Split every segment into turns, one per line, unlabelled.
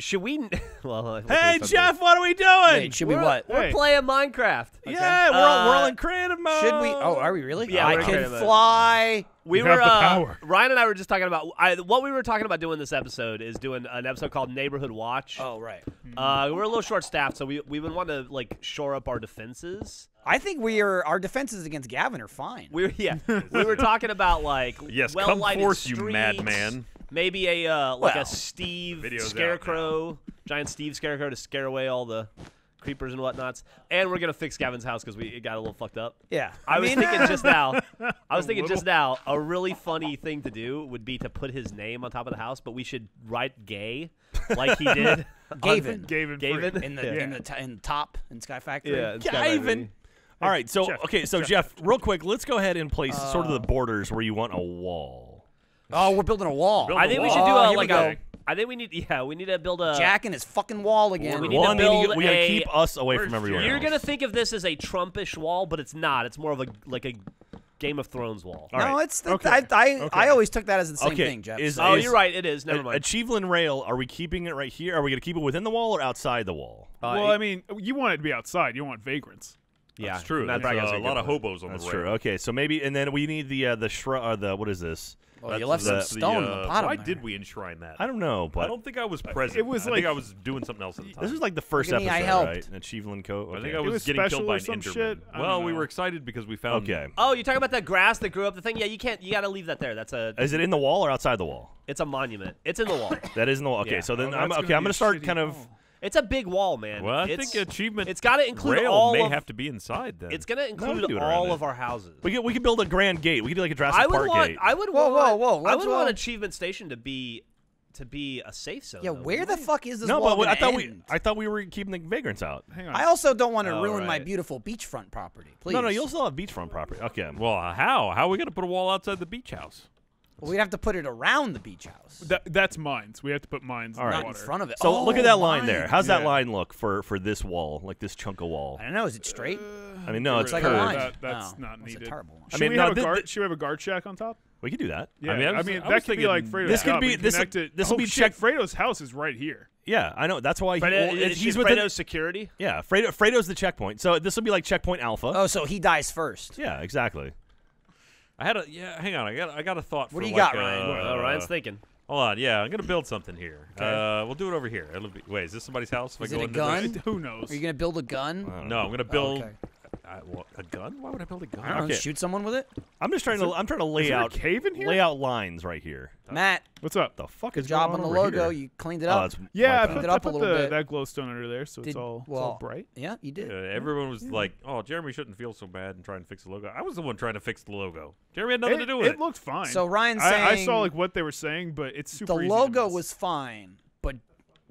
Should we? Well, we'll
Hey. Jeff, what are we doing?
Wait, should we
We're,
what?
We're
Hey.
playing Minecraft.
Yeah, we're, all, we're all
Uh,
in creative mode.
Should we? Oh, are we really?
Yeah,
I
we're
can fly.
We
You
were
have the
uh,
power.
Ryan and I were just talking about I, what we were talking about doing this episode is doing an episode called Neighborhood Watch.
Oh, right.
Uh, we're a little short staffed, so we we would want to like shore up our defenses.
I think we are. Our defenses against Gavin are fine.
We were yeah, we were talking about like
Yes,
well
come
lighted
forth, you madman.
Maybe a uh, like
Well,
a Steve scarecrow, giant Steve scarecrow to scare away all the creepers and whatnots. And we're gonna fix Gavin's house because we it got a little fucked up.
Yeah.
I, was
mean,
thinking just now. I was thinking
little.
just now. A really funny thing to do would be to put his name on top of the house, but we should write "gay" like he did.
Gavin.
Gavin.
Gavin?
In the
Yeah.
in the t- in top in Sky Factory.
Yeah, in Sky
Gavin.
Factory.
All right, so
Jeff,
okay, so Jeff, real quick, let's go ahead and place sort of the borders where you want a wall.
Oh, we're building a wall.
Build
I think we should do
Oh,
a
here we
like a. I think we need. Yeah, we need to build a.
Jack and his fucking wall again.
We need to
One, meaning
build
we gotta
a-
keep us away from
Where's
everyone.
You're
else.
gonna think of this as a Trumpish wall, but it's not. It's more of a like a Game of Thrones wall.
All
no,
right.
it's the,
Okay.
I, I,
Okay.
I always took that as the same
Okay,
thing, Jeff.
is-
so-
Oh,
is-
you're right. It is. Never
A, a
mind.
Chiefland rail. Are we keeping it right here? Are we gonna keep it within the wall or outside the wall?
Uh,
well,
it-
I mean, you want it to be outside. You don't want vagrants.
yeah,
That's true.
Matt
That's uh, a lot of hobos on
That's
the rail. That's true.
Okay, so maybe and then we need the uh, the shrub. Uh, the what is this?
Well, you
That's
left some
the-
stone in
uh,
the bottom.
Why
there.
did we enshrine that?
I don't know, but
I don't think I was present.
it was
I
like-
think I was doing something else at the time.
this is like the first
Look at me,
episode,
I helped.
right? A Chiefland coat.
I think I was,
was
getting
special
killed by
or
an
some
Enderman.
shit? I
Well,
don't
we
know.
were excited because we found.
Okay.
Oh, you're talking about that grass that grew up the thing? Yeah, you can't. You got to leave that there. That's a.
Is it in the wall or outside the wall?
It's a monument. It's in the wall.
That is in the wall. Okay,
Yeah.
so then
Oh,
I'm
that's
okay.
gonna
I'm
be
gonna start
shitty
kind of.
wall.
It's a big wall, man.
Well, I
it's,
think achievement.
It's got to include
rail
all
may
of.
have to be inside then.
It's gonna include
do it around
all
it.
of our houses.
We could we could build a grand gate. We could do like a Jurassic
I would
Park
want.
gate.
I would
Whoa,
want.
whoa, whoa,
I
let's,
would want
uh,
Achievement Station to be to be a safe zone.
yeah,
though,
where the fuck is this
no,
wall
but I
gonna
thought we? I thought we were keeping the vagrants out.
Hang on.
I also don't want to
Oh,
ruin my beautiful beachfront property. Please.
No, no, you'll still have beachfront property. Okay.
well, how? How are we gonna put a wall outside the beach house?
Well, we'd have to put it around the beach house,
That, that's mines. We have to put mines
All
in
right.
the
not in front of it.
So
oh,
look at that oh, line there.
mine.
How's that line look for for this wall, like this chunk of wall?
I don't know. Is it straight?
I mean, no, it's
It's like a
curved.
line.
That- that's
Oh,
not
that's a
needed.
terrible line.
I
Should
mean,
we
no,
have a guard?
thi-
should we have a guard shack on top?
We could do that.
Yeah,
mean, I was- I
that
was
could be like Fredo's
This could
house.
be- this-
connect it-
this will
oh,
be check-
Fredo's house is right here.
Yeah, I know. That's why he.
Fredo,
well, he's
with
within.
Fredo's security.
Yeah, Fredo, Fredo's the checkpoint. So this will be like checkpoint alpha.
Oh, so he dies first.
Yeah, exactly.
I had a yeah. Hang on, I got I got a thought.
What
for
do you
like
got,
a-
Ryan?
Uh, Ryan's thinking.
Hold on, yeah, I'm gonna build something here. Uh, we'll do it over here. It'll be, wait, is this somebody's house? If I
Is
go
it a gun?
this-
Who knows?
Are you gonna build a gun?
No, I'm gonna build
okay.
Uh, what, a gun. Why would I build a gun?
I don't know.
Okay.
Shoot someone with it.
I'm just trying to. I'm trying to lay
there a
out
cave in here?
lay out lines right here.
Matt,
What's up?
The fuck
good
is
job
going
on the
over
logo.
here?
You cleaned it
Oh,
up.
that's
Yeah, I
wiped
put,
out.
it
I
up a
put
little
the,
bit.
that glowstone under there, so
Did-
it's all, it's
well,
all bright.
Yeah, you did.
Uh, everyone was like, "Oh, Jeremy shouldn't feel so bad and try and fix the logo." I was the one trying to fix the logo. Jeremy had nothing
It,
to do with
it
it.
looked fine.
So Ryan's
I, I
saying
saw like what they were saying, but it's super.
the
easy to
logo
miss.
was fine, but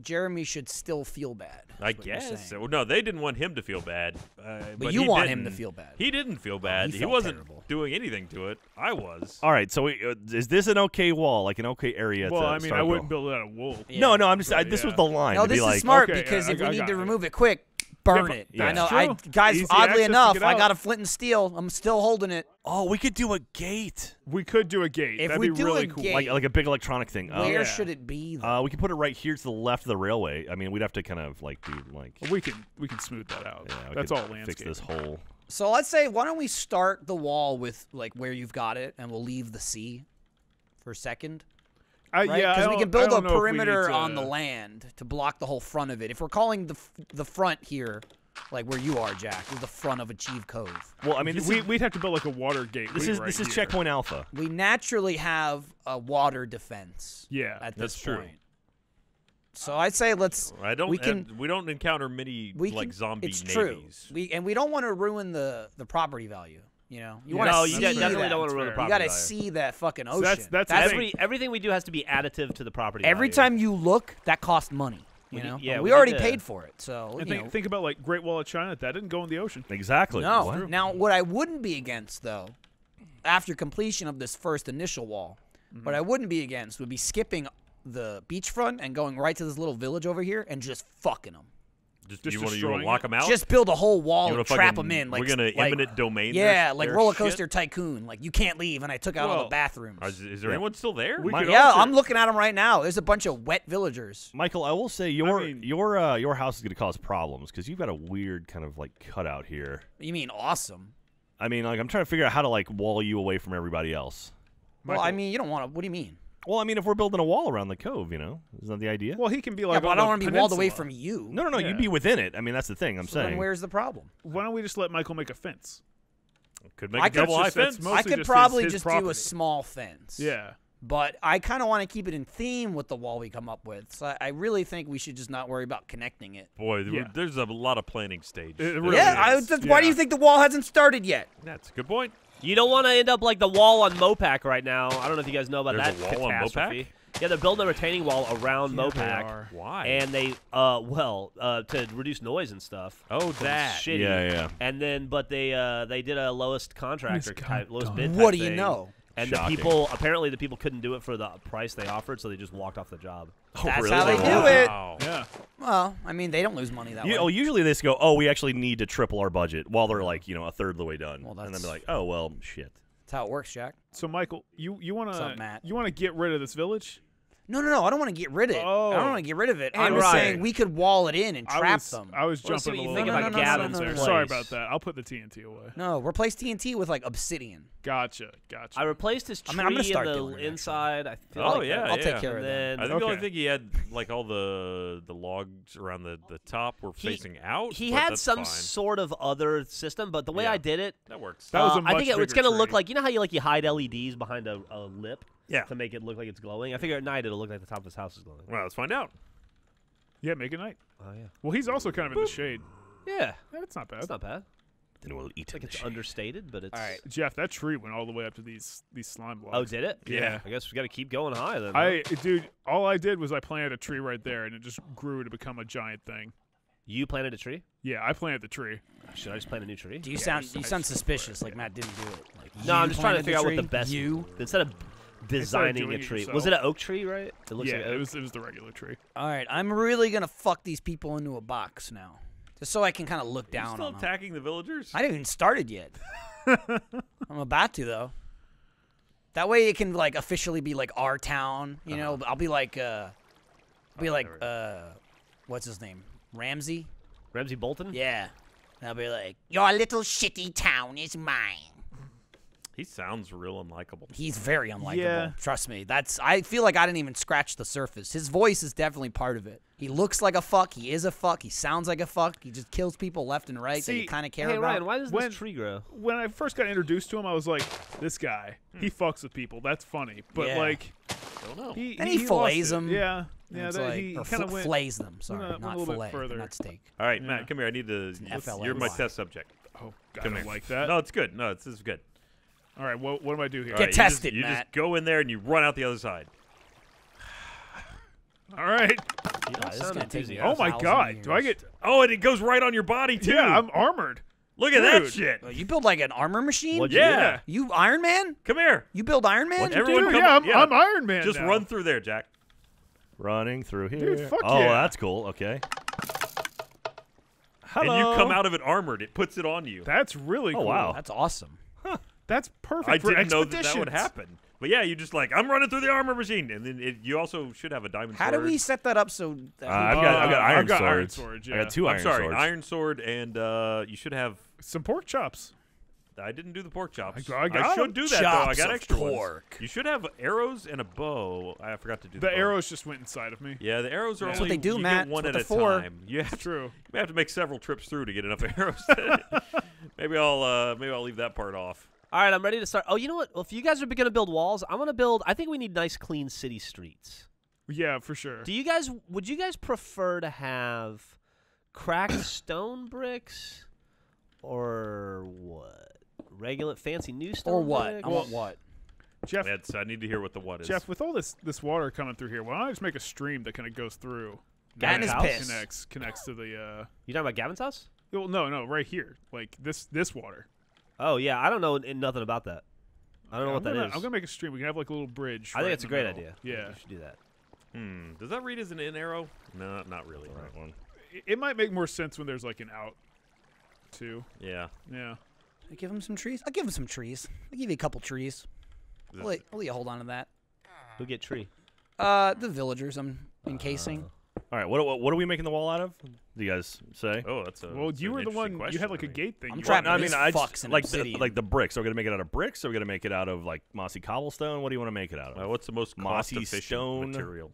Jeremy should still feel bad.
I
is what you're
guess.
saying.
Well, no, they didn't want him to feel bad. Uh, but,
you
he
want him to feel bad.
He didn't feel bad.
he
he wasn't
terrible.
doing anything to it. I was.
All right. So we, uh, is this an okay wall, like an okay area?
Well,
to
I mean,
start
I
a
wouldn't build it out of wool.
Yeah.
No, no. I'm just. I,
Right,
this was the line.
No,
to be
this
like,
is smart
Okay,
because
yeah,
if
I-
we
I
need to
it.
remove it quick, burn it.
Yeah.
I know. I
true.
guys,
Easy
oddly enough, I got a flint and steel. I'm still holding it.
Oh, we could do a gate,
We could do a gate.
If
That'd
we
be
do
really
a
cool.
gate-
like like a big electronic thing. Oh.
Where
yeah.
should it be? Though?
Uh, we could put it right here to the left of the railway. I mean, we'd have to kind of like do like.
we can we can smooth that out.
Yeah, we
That's
could
all
Fix this whole.
so let's say, why don't we start the wall with like where you've got it, and we'll leave the sea for a second,
I,
right?
yeah,
Because we can build a
don't know if we need
perimeter
to-
on the uh, land to block the whole front of it. If we're calling the f- the front here, like where you are, Jack, is the front of Achieve Cove.
Well, I mean,
we,
is
we'd have to build like a water gate.
this is
right
this is
here.
checkpoint alpha.
We naturally have a water defense.
Yeah,
at this
that's true.
point. So I'd say let's.
I don't.
We
We,
can.
we don't encounter many
We
like
can,
zombie
It's
navies.
true. We and we don't want to ruin the the property value. You know, you
Yeah.
want to
No, you
that's
definitely
that.
don't want to ruin the
fair.
You got to
value.
see that fucking ocean.
that's- that's
That's-
thing.
Every, everything we do has to be additive to the property.
every
value.
time you look, that costs money. You
We
know,
yeah, we
we, already
to-
paid for it. So
And
you
think,
know,
think about like Great Wall of China. That didn't go in the ocean.
Exactly.
no.
What?
Now, what I wouldn't be against though, after completion of this first initial wall, mm-hmm. what I wouldn't be against would be skipping the beachfront and going right to this little village over here and just fucking them.
Just,
Just
you want to lock them out?
Just build a whole wall
You
and trap them in. Like
we're gonna
like,
eminent domain.
Yeah,
their-
like
their
roller
shit?
coaster tycoon. Like you can't leave, and I took out all the bathrooms.
Is, is there
Yeah.
anyone still there?
My-
yeah, I'm looking at them right now. There's a bunch of wet villagers.
Michael, I will say your
mean-
your uh, your house is going to cause problems because you've got a weird kind of like cutout here.
You mean awesome?
I mean, like I'm trying to figure out how to like wall you away from everybody else.
Well, I mean, you don't want to. What do you mean?
Well, I mean, if we're building a wall around the cove, you know, isn't that the idea?
Well, he can be like.
yeah, but I don't want to be walled away from you.
no, no, no.
yeah.
You'd be within it. I mean, that's the thing. I'm
So then
saying.
where's the problem?
Why don't we just let Michael make a fence?
Could make
I
a
could-
double high
That's just- that's
fence.
I could
just
probably
his
just do a small fence.
Yeah.
But I kind of want to keep it in theme with the wall we come up with. So I, I really think we should just not worry about connecting it.
Boy,
Yeah.
there's a lot of planning stage.
It really
yeah, I,
is.
that's, why do you think the wall hasn't started yet?
That's a good point.
You don't want to end up like the wall on Mopac right now. I don't know if you guys know about
There's
that
a wall on
catastrophe. Yeah, they're building a retaining wall around
Yeah, they
Mopac.
are.
Why?
And they, uh, well, uh, to reduce noise and stuff.
Oh,
it's
that.
shitty.
Yeah, yeah.
And then, but they, uh, they did a lowest contractor type, lowest
done.
bid.
What do you
thing.
know?
And
Shocking.
the people, apparently, the people couldn't do it for the price they offered, so they just walked off the job.
Oh, that's
really?
how they
Oh,
do
wow.
it.
Wow.
Yeah.
Well, I mean, they don't lose money that
You,
way.
oh, usually they just go, "Oh, we actually need to triple our budget," while they're like, you know, a third of the way done,
Well,
and then
that's-
they're like, "Oh, well, shit."
That's how it works, Jack.
So Michael, you you want to you want to get rid of this village?
No, no, no. I don't want to get rid of it. I
Oh.
don't want to get rid of it. I'm just saying we could wall it in and
I
trap
was,
them.
I was
Well, see
jumping a
what you
little
think
about
bit on
Gavin's
there. Sorry about that. I'll put the TNT away.
no, replace TNT with like obsidian.
Gotcha. Gotcha.
I replaced his
I
tree
mean, I'm gonna start
in
doing
the
it, actually.
inside. I feel
Oh,
like
yeah,
that-
I'll
yeah.
take care
And
of
then
I think the only
Okay.
thing he had, like all the the logs around the, the top were
He-
facing out.
he
but
had
that's
some
fine.
sort of other system, but the way
Yeah.
I did it,
That works.
That was
uh,
a
I think
much
it, it's
bigger
gonna look
tree.
like you know how you like you hide LEDs behind a, a lip
Yeah.
to make it look like it's glowing. I figure at night it'll look like the top of his house is glowing.
Well, let's find out.
yeah, make it night.
Oh yeah,
Well, he's also kind of in the shade.
yeah,
Yeah, That's not bad.
that's not bad.
Then we'll eat
Like it's
shade.
understated, but it's
All right.
Jeff, that tree went all the way up to these these slime blocks.
Oh, did it?
Yeah.
I guess we got to keep going high then. huh?
I dude, all I did was I planted a tree right there, and it just grew to become a giant thing.
you planted a tree.
Yeah, I planted the tree.
Should I just plant a new tree?
Do you
Yeah,
sound you
I
sound suspicious? Like Matt didn't do it. Like
No, I'm just trying to figure out what the best.
You.
instead of designing
doing
a
it
tree. Was it an oak tree? Right. It looks
yeah,
like
it
oak.
was it was the regular tree.
All right, I'm really gonna fuck these people into a box now, just so I can kind of look
You
down
still
on them.
attacking the villagers?
I haven't even started yet. I'm about to though. That way it can like officially be like our town. You know, I'll be like, uh, I'll be like, uh, what's his name? Ramsay.
Ramsay Bolton.
Yeah. I'll be like, your little shitty town is mine.
He sounds real unlikable.
He's very unlikable.
Yeah.
Trust me. That's. I feel like I didn't even scratch the surface. His voice is definitely part of it. He looks like a fuck. He is a fuck. He sounds like a fuck. He just kills people left and right that
See,
you kind of care
Hey
about.
Ryan, why does
When-
this tree grow?
When I first got introduced to him, I was like, "This guy, he hmm. fucks with people. That's funny." But
Yeah.
like, I
don't know.
he
Then
he,
he fillets them.
Yeah,
And
yeah.
it's
That,
like,
he
or
kind of
fl-
went.
flays them. Sorry,
went a
not
little
fillet,
further.
not steak.
All right,
Yeah.
Matt, come here. I need to. You're my test subject.
Oh, I
Come
don't
here.
like that.
No, it's good. No, it's, this is good.
All right, what what do I do here?
All
Get
right, you just-
tested,
you
Matt.
just go in there and you run out the other side.
All right.
You don't
this is gonna take me.
Oh my
thousand
God, do I get?
Oh, and it goes right on your body too.
Yeah, I'm armored.
Look at that shit.
Uh, You build like an armor machine?
What'd you
Yeah.
You Iron Man?
Come here.
You build Iron Man?
What'd you Everyone come-
yeah, I'm,
yeah.
I'm Iron Man.
Just
now.
run through there, Jack.
Running through here.
Dude, fuck
oh,
yeah.
that's cool. Okay. Hello.
And you come out of it armored. It puts it on you.
That's really
Oh,
cool.
wow.
That's awesome.
That's perfect
I
for
didn't know that that would happen. But yeah, you just like I'm running through the armor machine, and then it, you also should have a diamond sword.
How
sword.
do we set that up so that
Uh, I've got I've got
Uh,
iron
I've got iron
swords.
swords,
I got two
I'm
iron
sorry,
swords.
iron sword, and uh, you should have.
Some pork chops.
I didn't do the pork chops.
I got
should
'em.
do that though. I got extra
pork.
ones. You should have arrows and a bow. I forgot to do the,
The
bow.
arrows just went inside of me.
Yeah, the arrows are
That's
only
what they do,
you
Matt.
Get one at
what
a
they're
time. You have,
true.
you have to make several trips through to get enough arrows. maybe I'll uh, maybe I'll leave that part off.
All right, I'm ready to start. Oh, you know what? Well, if you guys are going to build walls, I'm going to build. I think we need nice, clean city streets.
Yeah, for sure.
Do you guys? Would you guys prefer to have cracked stone bricks, or what? Regular, fancy new stone
or what?
bricks?
I want what?
Jeff,
That's I need to hear what the what is.
Jeff, with all this this water coming through here, why don't I just make a stream that kind of goes through?
Gavin's
Gavin's house?
pissed.
Connects connects to the. uh
You talking about Gavin's house?
Well, no, no, right here, like this this water.
Oh yeah, I don't know n- nothing about that. I don't know
I'm
what that
gonna,
is.
I'm gonna make a stream. We can have like a little bridge.
I
right
think it's a
in the
great
middle.
idea.
Yeah,
We should do that.
Hmm. Does that read as an in arrow? No, not really.
Right one.
it- it might make more sense when there's like an out, too.
Yeah.
Yeah.
I give him some trees. I'll give him some trees. I'll give you a couple trees. I'll let, I'll let you hold on to that.
Who get tree?
Uh, the villagers I'm encasing.
All right, what, what what are we making the wall out of? Do you guys say?
Oh, that's a.
Well,
that's
you
an
were the
interesting
one. You had like
I
a
mean.
gate thing.
I'm
you
trapped
wanted-
I mean, I
fucks
just, like the,
obsidian.
like the bricks. Are we gonna make it out of bricks? Are we gonna make it out of like mossy cobblestone? What do you want to make it out of?
Uh, what's the most
Mossy
cost-efficient
stone.
material?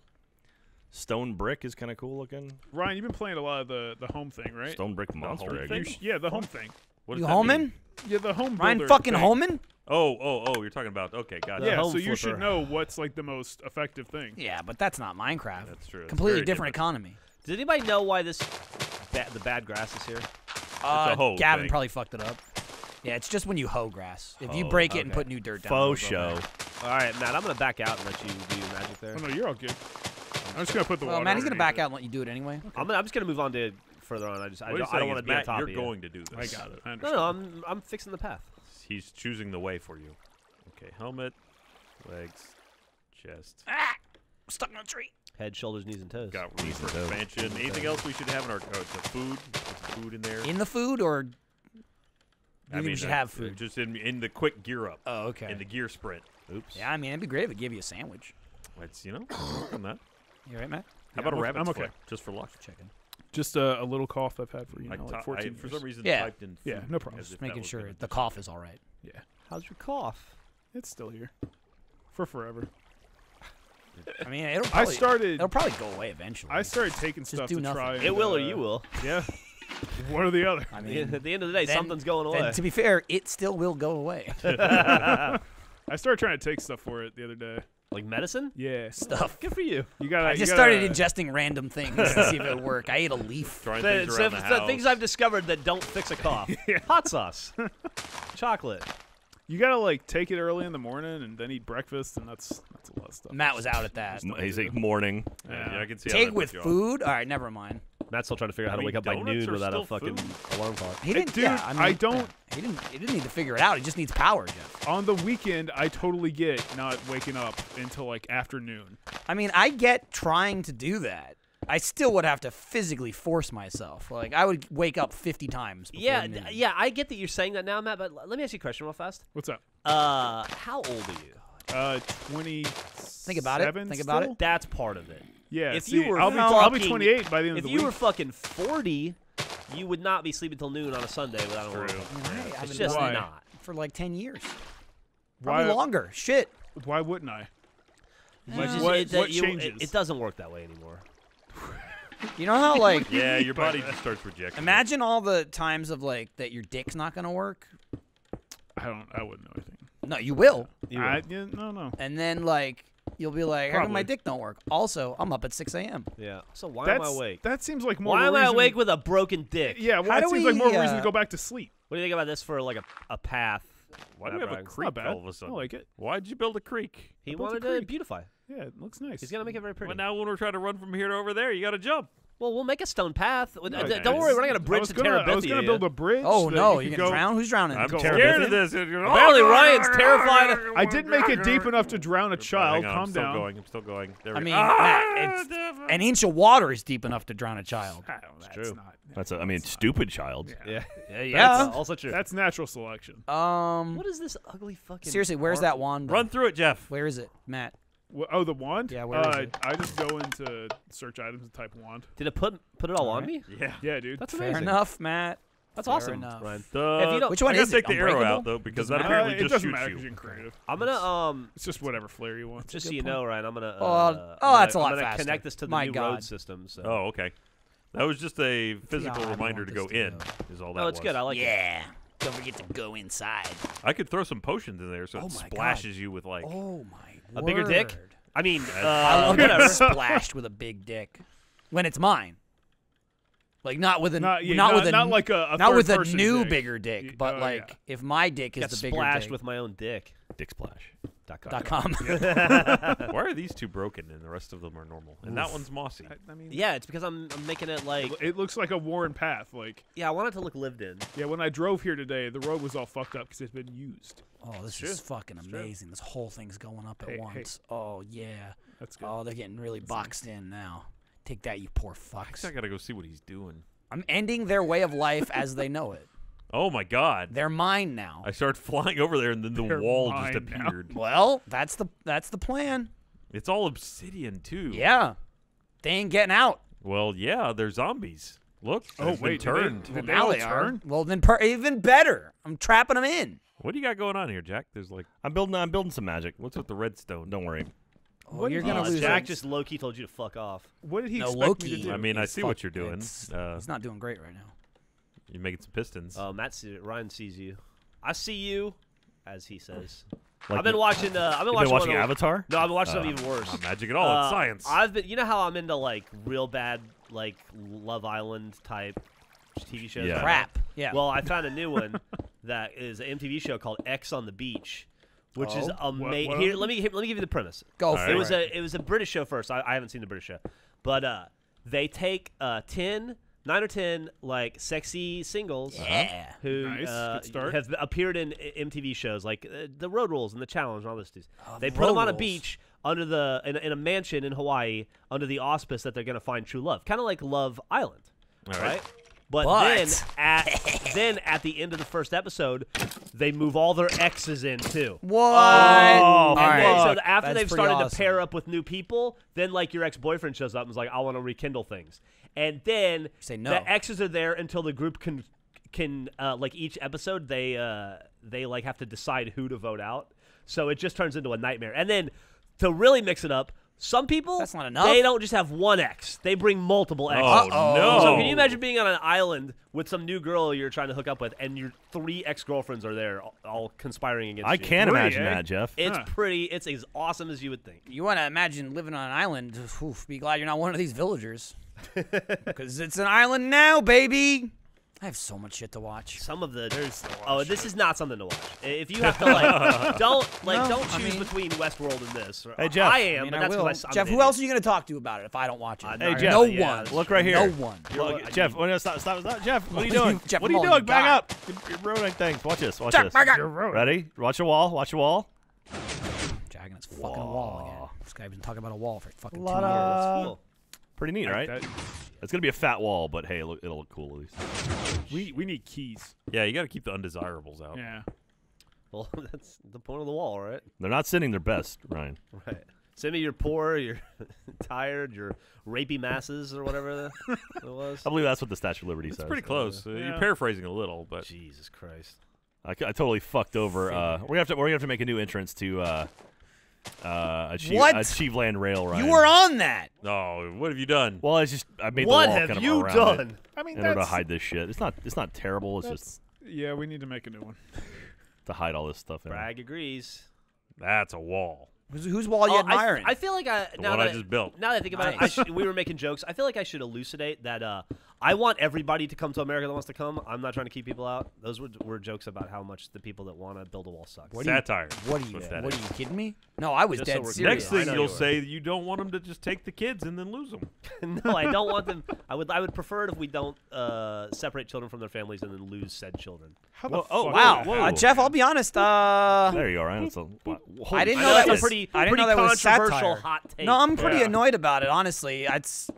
Stone brick is kind of cool looking.
Ryan, you've been playing a lot of the the home thing, right?
Stone brick monster
home
egg.
thing?
You sh- yeah, the home thing.
What
You
does that mean?
homing?
Yeah, the home.
Ryan
builder
fucking
thing.
homing?
Oh, oh, oh! You're talking about. Okay, got
The
it.
Yeah,
home
so you
flipper.
should know what's like the most effective thing.
Yeah, but that's not Minecraft.
That's true. It's
Completely
very
different, economy.
Does anybody know why this ba- the bad grass is here?
Uh,
hoe
Gavin
thing.
probably fucked it up. Yeah, it's just when you hoe grass. If you
Hoe,
break it and put new dirt down.
Faux show.
back.
All right, Matt. I'm gonna back out and let you do your magic there.
Oh no, you're all good. I'm just gonna put the
Well,
water.
man, he's gonna back
it.
out and let you do it anyway.
I'm, gonna, I'm just gonna move on to further on. I just I don't, I don't want to be on
Matt,
top
you're
of you.
going to do this.
I got it. I
No,
understand.
no, I'm I'm fixing the path.
He's choosing the way for you. Okay, helmet, legs, chest.
Ah! Stuck in a tree.
Head, shoulders, knees, and toes.
Got room for expansion. Anything else we should have in our oh, the food? Put food in there.
In the food, or
I mean,
we should
uh,
have food?
Just in in the quick gear up.
Oh, okay.
In the gear sprint.
Oops.
yeah, I mean, it'd be great if it gave you a sandwich.
It's you know, work on that.
You right, Matt?
How
Yeah,
about
I'm
a rabbit?
I'm okay.
foot, just for luck?
Chicken.
Just a, a little cough I've had for you know
ti-
like 14
I, for some reason
Yeah.
typed in.
Yeah, no problem.
Just making sure the
do
cough is all right.
Yeah,
How's your cough?
it's still here for forever.
I mean, it'll
I started.
it'll probably go away eventually.
I started taking
Just
stuff
do
to
nothing.
try.
It
and,
will or
uh,
you will.
Yeah. One or the other.
I mean, At
the end of the day,
then-
something's going
then
away.
to be fair, it still will go away.
I started trying to take stuff for it the other day.
Like medicine?
Yeah.
Stuff.
Good for you.
You gotta.
I just
gotta-
started ingesting random things to see if it would work. I ate a leaf.
Trying
The,
things
so-
around the
so
house.
things I've discovered that don't fix a cough. Hot sauce, chocolate.
You gotta like take it early in the morning and then eat breakfast, and that's that's a lot of stuff.
Matt was out at that.
M- He's like morning.
Yeah, yeah I can see how
Take
that
with
puts you off.
food? All right, never mind.
Matt's still trying to figure out how
I
to wake up by noon without a fucking
food.
alarm clock.
He didn't.
dude,
yeah, I, mean,
I don't-
He didn't. He didn't need to figure it out. He just needs power, Jeff.
On the weekend, I totally get not waking up until like afternoon.
I mean, I get trying to do that. I still would have to physically force myself. Like I would wake up 50 times. before
Yeah,
noon.
yeah, I get that you're saying that now, Matt. But let me ask you a question real fast.
What's up?
Uh, how old are you?
Uh, twenty.
Think about it. Think about it.
That's part of it.
Yeah.
If
see,
you were
I'll be, I'll be 28 by the end of the week.
If you were fucking 40, you would not be sleeping till noon on a Sunday without a alarm
True.
clock.
I haven't
It's just
Why?
not.
for like 10 years.
Why-
Probably longer. Shit.
Why wouldn't I? Like,
just-
what-
it,
what
you-
changes?
It, doesn't work that way anymore.
You know how like
Yeah, your body just starts rejecting. it.
imagine all the times of like that your dick's not gonna work.
I don't. I wouldn't know anything.
No, you will.
You
I,
will.
yeah, no, no.
And then like you'll be like, how come my dick don't work? Also, I'm up at 6 a.m.
yeah. So why
That's,
am I awake?
That seems like more.
Why am
a
I
reason-
awake with a broken dick?
Yeah, well,
How
that
do
seems like more
we,
reason to
uh,
go back to sleep.
What do you think about this for like a, a path?
Why do we have a creek all of a sudden?
I like it.
Why'd you build a creek?
He
I built a
wanted to
creek.
beautify.
Yeah, it looks nice.
He's gonna make it very pretty.
But now when we're trying to run from here to over there, you got to jump.
Well, we'll make a stone path. Uh,
No,
d- Don't worry, we're not gonna
I
bridge
was
to
gonna, I was gonna build a bridge.
Oh no,
you
you're gonna
go-
drown? Who's drowning?
I'm
Go
scared of this. You're-
Apparently, Ryan's
God.
terrified.
I didn't make it deep enough to drown a child.
Hang on,
Calm
I'm still
down.
going. I'm still going. There
I
we
mean,
go.
Matt, it's, an inch of water is deep enough to drown a child.
That's
true.
not.
That's a, I mean, stupid child.
Yeah, yeah,
Yeah.
That's also true.
That's natural selection.
Um,
what is this ugly fucking?
seriously, where's that wand?
Run through it, Jeff.
Where is it, Matt?
Wh- oh, the wand.
Yeah, where is
uh,
it?
I just go into search items and type wand.
Did it put put it all on
Alright.
me?
Yeah.
Yeah, dude.
That's
Fair enough, Matt.
That's
Fair
awesome,
enough.
Ryan.
The,
If you don't-
Which one
I gotta
is it?
take the arrow out though because that
Doesn't
Uh,
apparently
it
just
doesn't
shoots
matter you're in creative.
I'm gonna um.
It's just whatever flair you want.
Just so you
point.
know, Ryan, I'm gonna.
Oh,
Uh,
oh,
I'm
that's
gonna,
a lot
I'm gonna
faster.
connect this to the
My
new
God.
road system. So.
Oh, okay. That was just a physical
God,
reminder to go
to
in.
go.
Is all that
Oh, it's
was.
good. I like it.
yeah. Don't forget to go inside.
I could throw some potions in there so
Oh
it
my God.
splashes you with like.
Oh my
A bigger dick? I mean,
I
uh,
love getting
whatever.
splashed with a big dick when it's mine. Like not with a
Not, yeah,
not,
not,
with a
not like a, a
not with a new
dick.
bigger dick, but
oh,
like
yeah.
if my dick is
got
the bigger
splashed
dick.
with my own dick.
Dick splash.
Dot com.
dot com.
Why are these two broken and the rest of them are normal? And that one's mossy.
I, I mean,
Yeah, it's because I'm, I'm making it like.
it looks like a worn path. Like,
Yeah, I want it to look lived in.
yeah, when I drove here today, the road was all fucked up because it's been used.
oh, this
true.
is fucking
true.
amazing. This whole thing's going up at
Hey, hey.
once. Oh yeah.
That's good.
Oh, they're getting really boxed in now. Take that, you poor fucks.
I
fucks.
gotta go see what he's doing.
I'm ending their way of life as they know it.
Oh my god!
They're mine now.
I started flying over there, and then the
They're
wall just
mine now.
appeared.
Well, that's the that's the plan.
It's all obsidian too.
Yeah, they ain't getting out.
Well, yeah, they're zombies. Look,
Oh
they've been
wait, did they-
turned.
Did they,
now
all
they are.
turn?
Well, then per- even better. I'm trapping them in.
What do you got going on here, Jack? There's like,
I'm building. I'm building some magic.
what's with the redstone?
Don't worry.
Oh,
What
you're gonna
Uh,
lose.
Jack
it.
just low key told you to fuck off.
What did he
no
expect
Loki.
me to do?
I mean, I
is
see what
fuck-
you're doing.
it's-
Uh,
he's not doing great right now.
You're making some pistons.
Uh, Matt, see, Ryan sees you. I see you, as he says.
Like
I've been watching. Uh, I've been
You've
watching,
been watching
one of
Avatar?
No, I've been watching
Uh,
something even worse.
Not magic at all.
Uh,
it's science.
I've been. You know how I'm into like real bad, like Love Island type TV shows.
Yeah.
Crap. Yeah.
Well, I found a new one that is an MTV show called Ex on the Beach, which is
Oh.
amazing. Here, let me let me give you the premise.
Go
right.
for
It was a it was a British show first. I, I haven't seen the British show, but uh, they take uh, 10, 9 or ten like sexy singles.
Yeah.
Who
Nice.
uh, have appeared in MTV shows like uh, the Road Rules and the Challenge and all this stuff.
Oh,
they
the
put them
Road
on a beach under the in a, in a mansion in Hawaii under the auspice that they're going to find true love, kind of like Love Island,
All
right?
right.
But,
But-
then at then at the end of the first episode, they move all their exes in too.
What?
Oh,
And
right.
then, so after
That's
they've
pretty
started to pair up with new people, then like your ex boyfriend shows up and is like, "I want to rekindle things," and then
Say no.
the exes are there until the group can can uh, like each episode they uh, they like have to decide who to vote out. So it just turns into a nightmare. And then to really mix it up, some people
That's not enough.
They don't just have one ex; they bring multiple exes.
Oh
Uh-oh.
no!
So can you imagine being on an island with some new girl you're trying to hook up with, and your three ex girlfriends are there, all, all conspiring against
I
you?
I can
Three,
imagine
eh?
that, Jeff.
It's
Huh.
pretty. It's as awesome as you would think.
You want to imagine living on an island? Oof, be glad you're not one of these villagers. Because it's an island now, baby. I have so much shit to watch.
Some of the
There's
oh, this is not something to watch. If you have to like, don't like,
No,
don't
I
choose
mean-
between Westworld and this.
Hey, Jeff.
I am,
I mean,
but
I
that's
will.
because I'm
Jeff, who else are you going to talk to about it if I don't watch it?
Uh,
Hey,
no,
Jeff.
no
yeah,
one.
Look right
No
here.
one.
You're
Look,
like-
Jeff, oh, no, stop, stop, stop. Jeff, what are you doing?
Jeff,
what are you doing?
you
Bang up. You're, you're ruining things. Watch this. Watch
Jeff,
this.
bang up.
You're ruined.
Ready? Watch the wall. Watch the wall.
Jagging his fucking wall again. This guy's been talking about a wall for fucking two years.
Cool.
Pretty neat, right?
That-
It's gonna be a fat wall, but hey, it'll, it'll look cool at least.
we we need keys.
yeah, you got to keep the undesirables out.
Yeah.
Well, that's the point of the wall, right?
They're not sending their best, Ryan.
Right. Send me your poor, your tired, your rapey masses, or whatever the, it was.
I believe that's what the Statue of Liberty
It's
says.
pretty close. Uh,
Yeah.
You're paraphrasing a little, but
Jesus Christ.
I, I totally fucked over. Uh, we're gonna have to we're gonna have to make a new entrance to uh, uh, achieve,
What?
Achieveland rail. Ryan.
You were on that.
oh, what have you done?
Well, I just I made
What
the wall
have
kind of
you
around
done?
it
I mean,
in order to hide this shit. It's not it's not terrible. It's just
yeah. We need to make a new one.
to hide all this stuff. In. it.
Bragg agrees.
That's a wall.
Whose, whose wall are you
Oh, I-
admiring?
I, feel like I
The
now
one
that
I just built.
Now that I think about it, I should, we were making jokes. I feel like I should elucidate that uh, I want everybody to come to America that wants to come. I'm not trying to keep people out. Those were, were jokes about how much the people that want to build a wall suck.
What do you-
Satire.
what are you?
That's that
What are you kidding me? No, I was
Just
dead
we're
serious.
Next thing you'll
you
say you don't want them to just take the kids and then lose them.
no, I don't want them. I would I would prefer it if we don't uh, separate children from their families and then lose said children.
How
Whoa,
the
oh,
Wow,
did
Whoa.
that
uh. Jeff. I'll be honest. Uh,
There you are. Ryan. It's a,
I didn't know
know
that was
a pretty
I didn't
pretty
know that was
controversial
satire.
hot take.
No, I'm pretty
Yeah.
annoyed about it. Honestly, it's.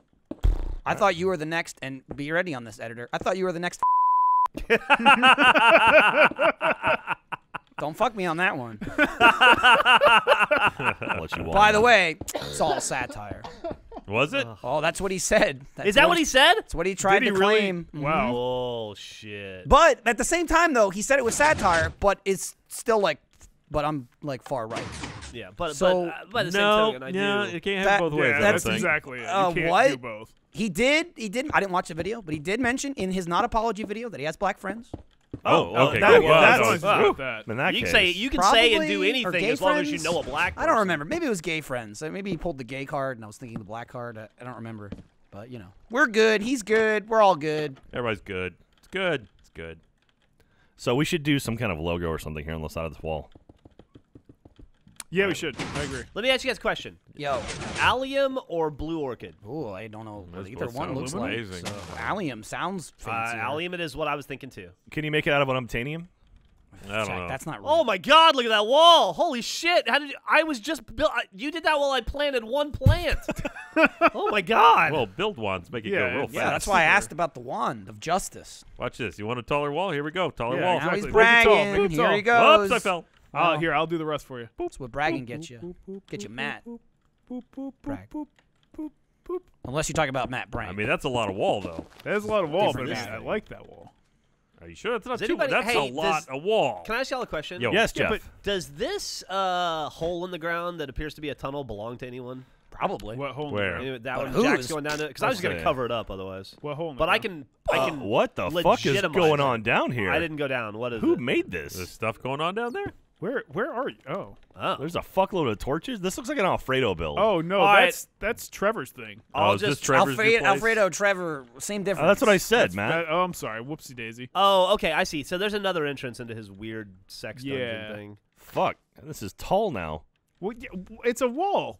I thought you were the next, and be ready on this, editor. I thought you were the next. Don't fuck me on that one.
I'll you walk
By the
now.
way, it's all satire.
Was it?
Oh, that's what he said. That's
Is that what he said?
That's what he tried
Did he
to
really?
claim.
Wow. Mm-hmm.
Oh shit.
But at the same time, though, he said it was satire, but it's still like, but I'm like far right.
Yeah, but
So-
but uh, by the same
no,
token, I
no,
do.
it can't
That-
have both ways.
Yeah,
that's
that's exactly it. You
Uh,
can't
what?
do both.
He did. He did. I didn't watch the video, but he did mention in his not apology video that he has black friends.
Oh,
Oh,
okay.
that-
good.
well,
Well,
that's-
that's-
That's that.
In that
You can
case,
say you can say and do anything as long as you know a black.
I don't remember. Maybe it was gay friends. Maybe he pulled the gay card, and I was thinking the black card. I, I don't remember. But you know, we're good. He's good. We're all good.
Everybody's good. It's good. It's good.
So we should do some kind of logo or something here on the side of this wall.
Yeah, we should. I agree.
Let me ask you guys a question:
Yo.
Allium or Blue Orchid?
Ooh, I don't know what
Those
either
both
one
sound
looks like.
amazing.
So, allium sounds
Uh,
fancy.
allium it is what I was thinking too.
Can you make it out of unobtainium?
I don't
Jack,
know.
That's not.
Oh my God! Look at that wall! Holy shit! How did you, I was just built? You did that while I planted one plant. oh my God!
well, build wands make it
Yeah,
go real
it's-
Yeah,
fast.
that's why I asked about the wand of justice.
Watch this. You want a taller wall? Here we go. Taller
Yeah,
wall.
Now he's
exactly. Make it tall,
bragging.
make it
Here he goes.
Oops, I fell.
Uh,
Well,
here, I'll do the rest for you.
That's what bragging gets you. Get you Matt. Brag. Unless you talk about Matt Bragg.
I mean, that's a lot of wall, though.
That is a lot of wall,
Different
but
guy.
I like that wall.
Are you sure? That's not
Does
too
anybody-
That's
hey,
a lot
does-
of wall.
Can I ask y'all a question?
Yo.
Yes,
Yeah,
Jeff.
but
Does this uh, hole in the ground that appears to be a tunnel belong to anyone?
probably.
What hole?
Where?
ground?
Anyway, that
But
one,
whose?
Jack's going down to because I was
Let's
going to cover it up otherwise.
What hole? In the
But I
ground?
can, I
Uh,
can.
what the fuck is going on down here?
I didn't go down. What is
Who
it?
made this?
There's stuff going on down there.
Where? Where are you? Oh.
Oh,
There's a fuckload of torches. This looks like an Alfredo build.
Oh no,
All right.
that's that's Trevor's thing.
I'll
oh,
just-
Trevor's new
Alfredo. Alfredo, Trevor, same difference.
Uh, that's what I said,
That's-
man.
that- oh, I'm sorry. Whoopsie daisy.
oh, okay. I see. So there's another entrance into his weird sex dungeon thing.
Fuck. This is tall now.
Well, yeah, it's a wall.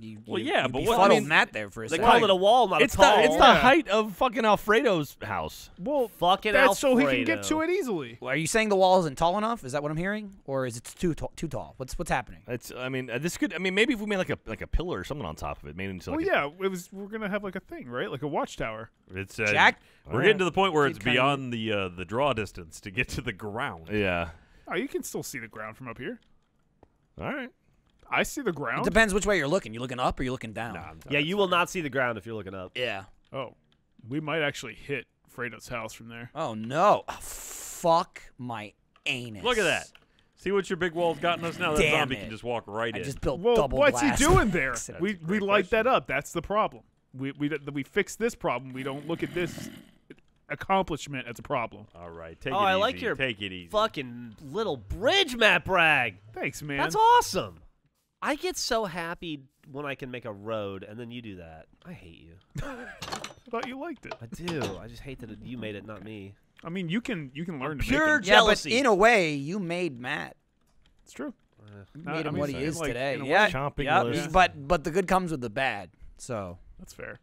You,
Well,
you-
yeah,
you
but what-
befuddled
I mean,
Matt there for a
They
second.
call it a wall, not
It's
a tall.
the it's the height of fucking Alfredo's house.
Well,
Fucking
that's so he can get to it easily.
Are you saying the wall isn't tall enough? Is that what I'm hearing, or is it too tall, too tall? What's what's happening?
It's. I mean, uh, this could. I mean, maybe if we made like a like a pillar or something on top of it, made it into
Well,
like. a-
yeah, it was. We're gonna have like a thing, right? Like a watchtower.
It's uh,
Jack?
We're getting to the point where
Dude,
it's
kinda-
beyond the uh, the draw distance to get to the ground.
Yeah.
Oh, you can still see the ground from up here.
All right.
I see the ground.
It
ground.
depends which way you're looking. You looking up or you looking down?
Nah,
Yeah, you will not see the ground if you're looking up.
Yeah.
oh, we might actually hit Fredo's house from there.
Oh no! Oh, fuck my anus.
Look at that. See what your big wall's gotten us now? That
Damn
zombie
it.
can just walk right
I
in.
just built
Well,
double
what's
glass.
he doing there? We we light
question.
that up. That's the problem. We we we fix this problem. We don't look at this accomplishment as a problem.
All right, take it easy.
Oh,
it
I
easy.
like your
take it easy.
Fucking little bridge, Matt Bragg.
Thanks, man.
That's awesome. I get so happy when I can make a road, and then you do that. I hate you.
I thought you liked it.
I do. I just hate that it, you made it, not me.
I mean, you can you can learn to
Pure
make them.
Yeah,
jealousy.
but in a way, you made Matt.
It's true.
You made
I
him
mean,
what he is
like-
today.
in a way,
Yeah,
Chomping
yep,
list.
But but the good comes with the bad. So
That's fair.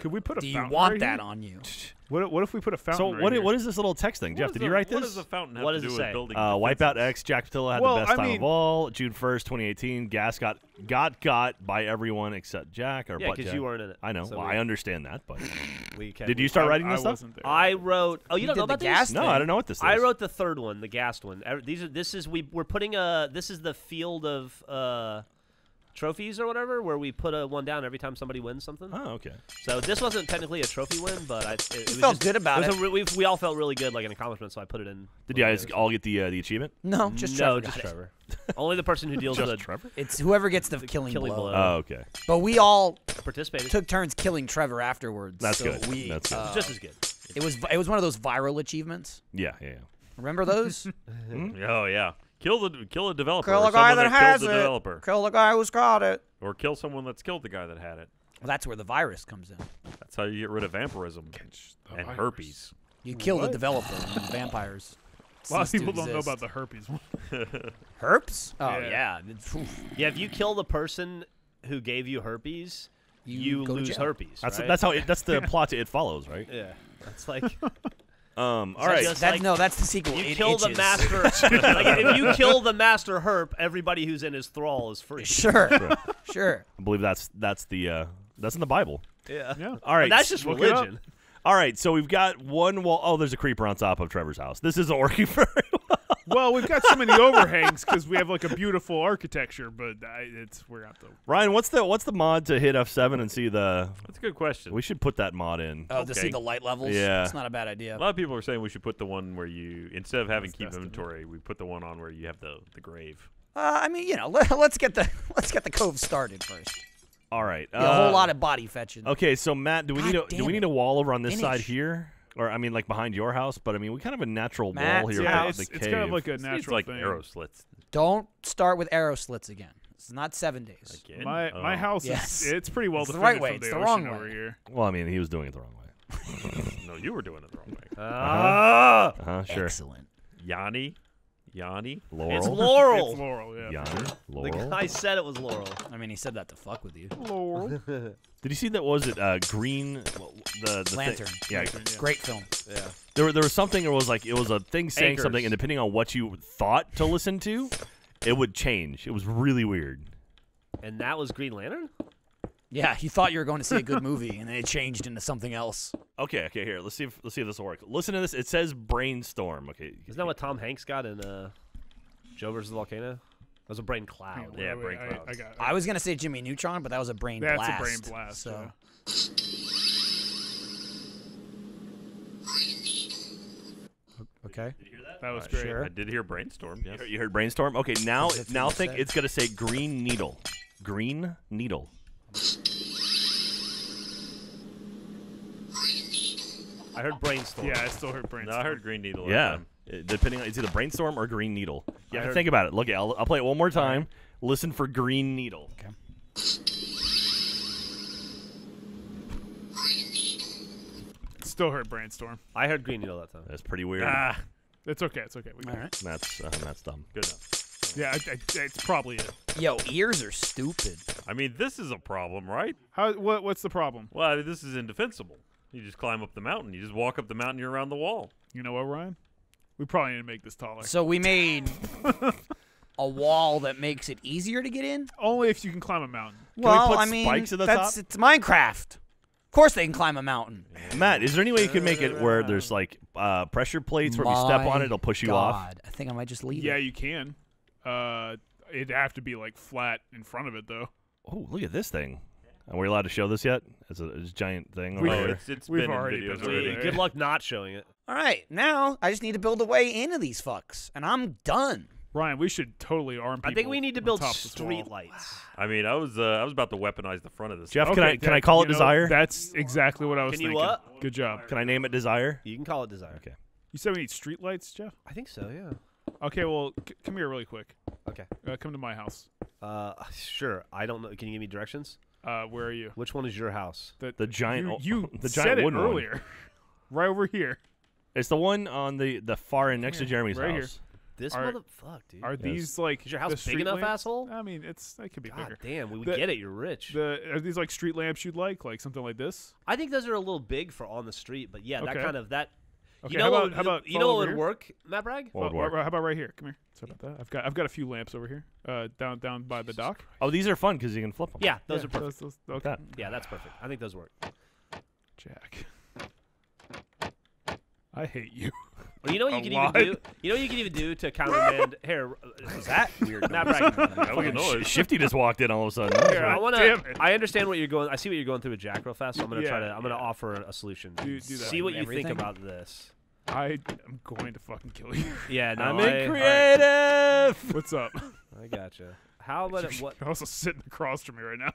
Could we put a
do you
fountain
want
right
that
here?
on you?
What what if we put a fountain?
So
right
what? i-
here?
What is this little text thing,
What
Jeff? Did
the-
you write
What
this?
does the fountain have
What
to
does
do
it
with
say?
building
Uh, Wipeout
defenses?
X, Jack Pattillo had
Well,
the best
I
time
mean-
of all. June 1st, 2018. Gas got got got by everyone except Jack or
Yeah,
but
because you weren't in it.
I know.
So
well,
we,
I understand that, but
we can,
did you start
I-
writing
I
this stuff?
wasn't there.
I wrote. Oh, you,
You
don't
did
know
the
about
gas
no. I don't know what this is.
I wrote the third one, the gassed one. Every- These are. This is we. We're putting a. This is the field of uh, trophies or whatever, where we put a one down every time somebody wins something.
Oh, okay.
So this wasn't technically a trophy win, but I. It, it was
felt
just-
good about
was
it.
re- we, we all felt really good, like an accomplishment. So I put it in.
Did
one
you guys all get the uh, the achievement?
No, just
no,
Trevor
just. Trevor. Only the person who deals
Just
with
Trevor?
It's whoever gets the killing,
killing
blow.
blow.
Oh, okay.
But we all
participated.
took turns killing Trevor afterwards.
That's
so
good.
We,
That's good.
uh,
just as good.
it was it was one of those viral achievements.
Yeah, yeah, yeah.
Remember those?
Oh yeah, kill the kill a developer.
Kill the guy that
that
has
killed
it.
the developer,
Kill the guy who's got it.
or kill someone that's killed the guy that had it.
Well, that's where the virus comes in.
That's how you get rid of vampirism
the
and
virus.
herpes.
You kill the developer and vampires.
A lot of people don't know about the herpes one.
herps. Oh
Yeah.
yeah,
Yeah, if you kill the person who gave you herpes,
You
you, lose
jail.
herpes.
That's
right?
that's how it, that's the plot to It Follows, right?
Yeah, that's like
Um. All
that
That's
like,
no, that's the sequel.
you
It
kill the master. like if you kill the master herp, everybody who's in his thrall is free.
Sure, sure.
I believe that's that's the uh that's in the Bible.
Yeah.
Yeah.
All right.
And that's just
look it up.
religion.
All right. So we've got one wall. Oh, there's a creeper on top of Trevor's house. This isn't working very well.
well, we've got so many overhangs because we have like a beautiful architecture, but I, it's we're gonna.
Ryan, what's the what's the mod to hit F7 and see the?
That's a good question.
We should put that mod in.
Oh, to see
Okay.
the light levels.
Yeah.
it's not a bad idea.
a lot of people are saying we should put the one where you instead of having
That's
keep
Destiny.
inventory, we put the one on where you have the the grave.
Uh, I mean, you know, let, us get the let's get the cove started first.
All right.
Yeah, a whole lot of body fetching.
Okay, so Matt, do we
God
need a do
damn
we
it.
need a wall over on this side
Finish.
here, or I mean, like behind your house? But I mean, we kind of have a natural wall
Matt's
here.
Yeah, it's,
the
it's
cave.
kind of like a
See,
natural
it's like
thing.
arrow slits.
Don't start with arrow slits again. It's not seven days.
Again?
My my
Oh.
house
Yes.
is it's pretty well
It's the
defended
right way,
from
it's
the
the
ocean
wrong
over
way.
here.
well, I mean, he was doing it the wrong way.
No, you were doing it the wrong way.
Ah.
Uh huh. Sure.
Excellent.
Yanni, Yanni.
Laurel.
It's Laurel.
It's Laurel, yeah.
Yanni.
The
Laurel.
guy said it was Laurel.
I mean, he said that to fuck with you.
Laurel.
Did you see that? Was it uh, green? The, the thing-
Lantern.
yeah.
Lantern, yeah.
Great film.
Yeah.
There, were- there was something. It was like it was a thing saying
Anchors.
something, and depending on what you thought to listen to, it would change. It was really weird.
And that was Green Lantern?
Yeah, you thought you were going to see a good movie, and then it changed into something else.
Okay, okay. Here, let's see if let's see if this will work. Listen to this. It says brainstorm. Okay.
Isn't that what Tom Hanks got in uh, Joe versus the Volcano? That was a brain cloud.
Yeah,
wait,
brain
wait, I. I got.
I was gonna say Jimmy Neutron, but that was a brain
That's
blast.
a brain blast.
So
yeah.
okay.
That was
Uh,
great.
sure.
I did hear brainstorm. Yes.
You heard- You heard brainstorm. Okay, now now think
said?
it's gonna say green needle. Green needle.
I heard brainstorm.
Yeah, I still heard brainstorm.
No, I heard Green Needle.
Yeah.
time.
Uh, Depending on it's either brainstorm or green needle. You
I
have to
heard-
think about it. Look, I'll, I'll play it one more time. Listen for green needle.
Okay.
Still heard brainstorm.
I heard Green Needle that time.
That's pretty weird.
Ah,
It's okay. It's okay. We
All
got it.
right.
That's uh, that's dumb.
good enough.
Yeah, I, I, it's probably it.
Yo, ears are stupid.
I mean, this is a problem, right?
How? What? What's the problem?
Well, I mean, this is indefensible. You just climb up the mountain. You just walk up the mountain. You're around the wall.
You know what, Ryan? We probably need to make this taller.
So we made a wall that makes it easier to get in.
Only if you can climb a mountain.
we
well,
put
I mean,
spikes at the
that's
top?
it's Minecraft. Of course, they can climb a mountain.
Matt, is there any way you can make it where there's like uh, pressure plates where if you step on it, it'll push you off?
God, I think I might just leave
Yeah,
it.
you can. Uh, it'd have to be like flat in front of it though.
Oh, look at this thing. Are we allowed to show this yet? It's a, it's a giant thing
We,
oh, it's, it's
we've
been in
already
videos
been
already.
Good luck not showing it.
All right, now I just need to build a way into these fucks, and I'm done.
Ryan, we should totally arm people.
I think we need to build
top of
street lights.
I mean, I was uh, I was about to weaponize the front of this.
Jeff,
Okay,
can I can I call
you
it
know,
desire?
That's exactly what I was
Can you
thinking.
what?
Good job.
Can I name it desire?
You can call it desire.
Okay.
You said we need street lights, Jeff.
I think so, yeah.
Okay, well, c- come here really quick.
Okay.
Uh, come to my house.
Uh, sure. I don't know. Can you give me directions?
Uh, where are you?
Which one is your house?
The The giant
You, you
the
said
giant
it
wooden one.
earlier. right over here.
It's the one on the the far end next to Jeremy's
right here.
house.
This
Are-
motherfucker, dude.
Are these like
Is your house
the
big
street
enough,
lamps?
asshole?
I mean, it's it could be
God
bigger.
damn, we, we
The-
get it. You're rich.
The are these like street lamps you'd like, like something like this?
I think those are a little big for on the street, but yeah, that
Okay.
kind of that.
Okay,
you know
how
what?
about how about
you know what would work, Matt Bragg?
What would work?
How about right here? Come here. Sorry about that. I've got I've got a few lamps over here. Uh, down down by the dock.
Oh, these are fun because you can flip them.
Yeah, those
Yeah,
are perfect.
those-
Like
okay,
that.
Yeah, that's perfect. I think those work.
Jack. I hate you.
Well, you know what you can
lot.
even do. You know what you can even do to countermand. Here, was that weird? Not Bragg.
That was a noise.
Shifty just walked in all of a sudden.
Here,
I want to. I understand what you're going. I see what you're going through with Jack real fast. So I'm gonna try to. I'm gonna offer a solution.
Do- do that.
See what you
Everything?
think about this.
I am going to fucking kill you.
Yeah, no,
I'm
I,
in creative.
What's up?
I gotcha. How about it, what?
You're also sitting across from me right now.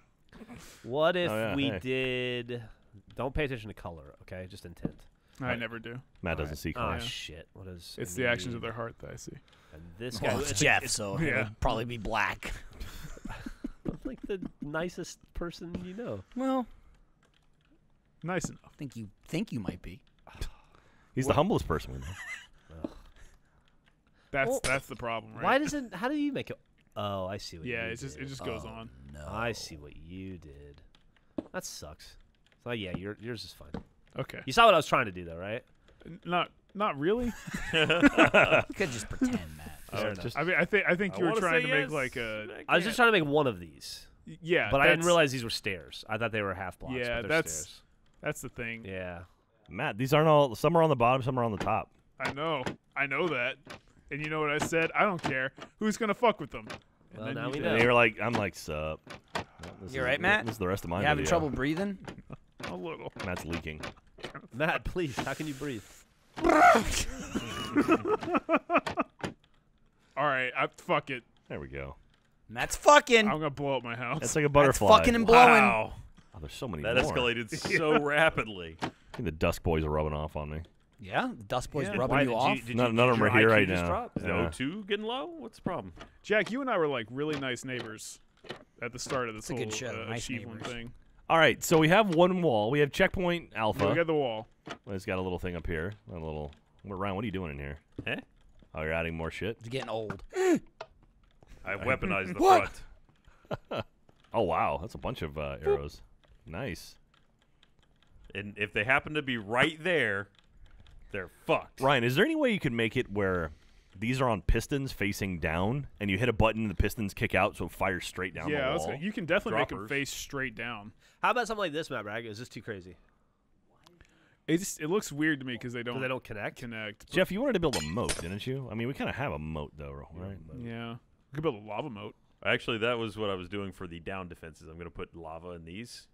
What if
Oh, yeah,
we
hey.
did? Don't pay attention to color, okay? Just intent.
I never do.
Matt doesn't see
Oh
color.
shit! What is?
It's
in
the actions of their heart that I see.
And this guy.
Well, it's
it's
Jeff, so
yeah.
it'll probably be black.
like the nicest person you know.
Well,
Nice enough.
I think you think you might be.
He's the humblest person we know.
That's
Well,
that's the problem, right?
Why does it? How do you make it? Oh, I see what.
Yeah,
you
it just it
did.
just goes
Oh,
on.
No.
I see what you did. That sucks. So yeah, your yours is fine.
Okay.
You saw what I was trying to do, though, right?
Not not really.
You could just pretend, Matt.
Fair
Uh, just
I mean, I think I think
I
you were
wanna
trying to make
yes.
like a
I was just trying to make one of these,
yeah,
but I didn't realize these were stairs. I thought they were half blocks.
Yeah,
but they're
that's-
stairs.
that's the thing.
Yeah.
Matt, these aren't all. Some are on the bottom, some are on the top.
I know, I know that. And you know what I said? I don't care. Who's gonna fuck with them? And
Well,
then
now
you
we know.
And they were like, I'm like, sup. This
You
is-
right, Matt?
This is the rest of my
You having
video.
trouble breathing?
A little.
Matt's leaking.
Matt, please, how can you breathe?
All right, I, fuck it.
There we go.
Matt's fucking.
I'm gonna blow up my house.
That's like a
That's
butterfly.
fucking and blowing.
Wow,
Oh, there's so many
that
more.
escalated so rapidly.
I think the Dust Boys are rubbing off on me.
Yeah, the Dust Boys
Yeah.
rubbing
Why
you
did
off.
you? Did
None-
you,
none of them are here right now.
drop?
Is the
Yeah.
O2 getting low? What's the problem?
Jack, you and I were like really nice neighbors at the start of this
It's a
whole
good show,
uh,
Nice
achievement
Neighbors.
thing.
All right, so we have one wall. We have checkpoint alpha.
Yeah, we got the wall.
It's got a little thing up here. A little. Well, Ryan, what are you doing in here?
Eh?
Oh, you're adding more shit.
It's getting old.
I weaponized the
What?
front.
Oh wow, that's a bunch of uh, arrows. Nice.
And if they happen to be right there, they're fucked.
Ryan, is there any way you could make it where these are on pistons facing down, and you hit a button, and the pistons kick out, so it fires straight down
yeah,
the wall?
gonna- you can definitely make them face straight down.
How about something like this, Matt Bragg? Is this too crazy?
It just it looks weird to me because they don't
they don't connect.
connect. but-
Jeff, you wanted to build a moat, didn't you? I mean, we kind of have a moat though, right?
Yeah, we could build a lava moat.
Actually, that was what I was doing for the down defenses. I'm going to put lava in these,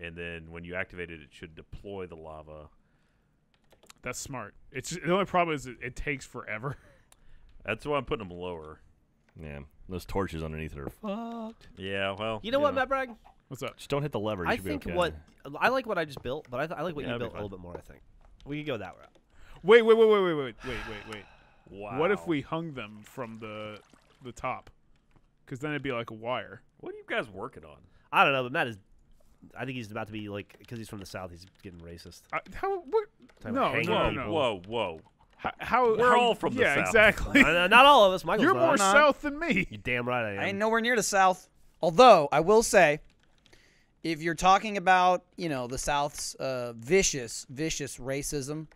and then when you activate it, it should deploy the lava.
That's smart. It's just, the only problem is it, it takes forever.
That's why I'm putting them lower.
Yeah, those torches underneath it are fucked.
Yeah, well.
You know what. Matt Bragg?
What's up?
Just don't hit the lever. You
I
should be
think
okay.
what I like what I just built, but I, th- I like what
Yeah,
you built a little bit more. I think we could go that route.
Wait, wait, wait, wait, wait, wait, wait, wait, wait.
Wow.
What if we hung them from the the top? Because then it'd be like a wire.
What are you guys working on?
I don't know, but Matt is. I think he's about to be like because he's from the south. He's getting racist.
I, how? What?
Talking
No, no, no, no.
whoa, whoa.
How? how
We're
how-
all from the South.
yeah,
South.
exactly.
Uh, not all of us. Michael's
You're
not.
more
not.
south than me.
You damn right I am.
I ain't nowhere near the South. Although I will say, if you're talking about you know the South's uh, vicious, vicious racism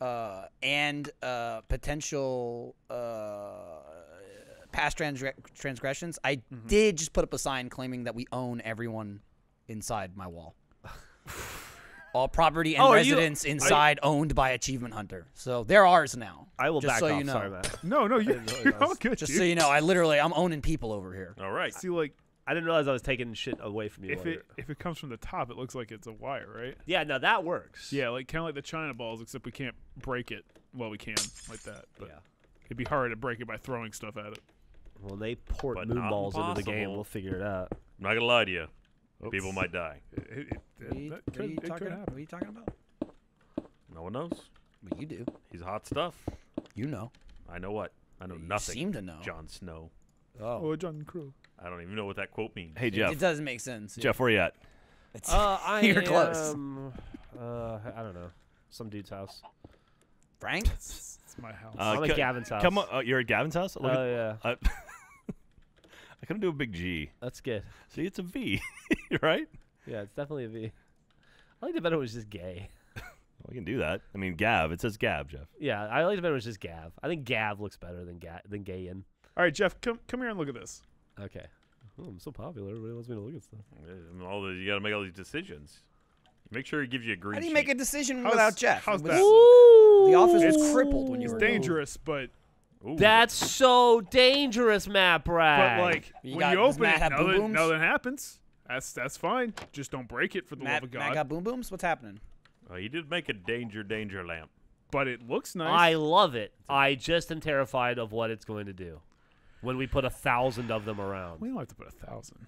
uh, and uh, potential uh, past transgre- transgressions, I
Mm-hmm.
did just put up a sign claiming that we own everyone inside my wall. All property and
Oh, are you-
residents inside owned by Achievement Hunter. So they're ours now.
I will
just
back
so
off.
You know.
Sorry, Matt.
No, no, you,
didn't know it
you're all good.
Just
dude.
so you know, I literally I'm owning people over here.
All right.
See, like
I didn't realize I was taking shit away from you.
if
while
it if it comes from the top, it looks like it's a wire, right?
yeah, no, that works.
Yeah, like kind of like the China balls, except we can't break it. Well, we can like that, but
Yeah.
it'd be hard to break it by throwing stuff at it.
Well, they port
But
moon
not
balls into the game, we'll figure it out.
I'm not going to lie to you. People might die.
It, it, it,
What are you, are you talking,
could
what are you talking about?
No one knows.
Well, you do.
He's hot stuff.
You know.
I know what? I know
You
nothing.
seem to know.
Jon Snow.
Oh.
Oh, John Crow.
I don't even know what that quote means.
Hey Jeff,
it doesn't make sense.
Jeff, where you at?
It's,
Uh, I
You're
am,
close.
Uh, I don't know. Some dude's house.
Frank?
It's my house.
Uh,
I'm at Gavin's house.
Come on, uh, you're at Gavin's house.
Oh
at-
yeah,
I, I couldn't do a big G.
that's good.
See, it's a V, right?
Yeah, it's definitely a V. I liked it better it was just gay.
We can do that. I mean, Gav. It says Gav, Jeff.
Yeah, I liked it better it was just Gav. I think Gav looks better than Ga- than Gayin.
All right, Jeff, come come here and look at this.
Okay. Oh, I'm so popular. Everybody wants me to look at stuff.
Uh, All the, you got to make all these decisions. Make sure he gives you a green
How do you
sheet.
make a decision
How's-
without Jeff?
how's
It was-
that?
The office was
It's-
crippled when you
It's
were
dangerous, but
Ooh.
That's so dangerous, Matt Bragg.
but like
You
when
got-
you open it, nothing,
boom-booms?
nothing happens. That's that's fine. Just don't break it for the love
Matt,
of
Matt
God.
got boom booms? What's happening?
Uh, he did make a danger, danger lamp.
but it looks nice.
I love it. I just am terrified of what it's going to do when we put a thousand of them around.
we don't have to put a thousand.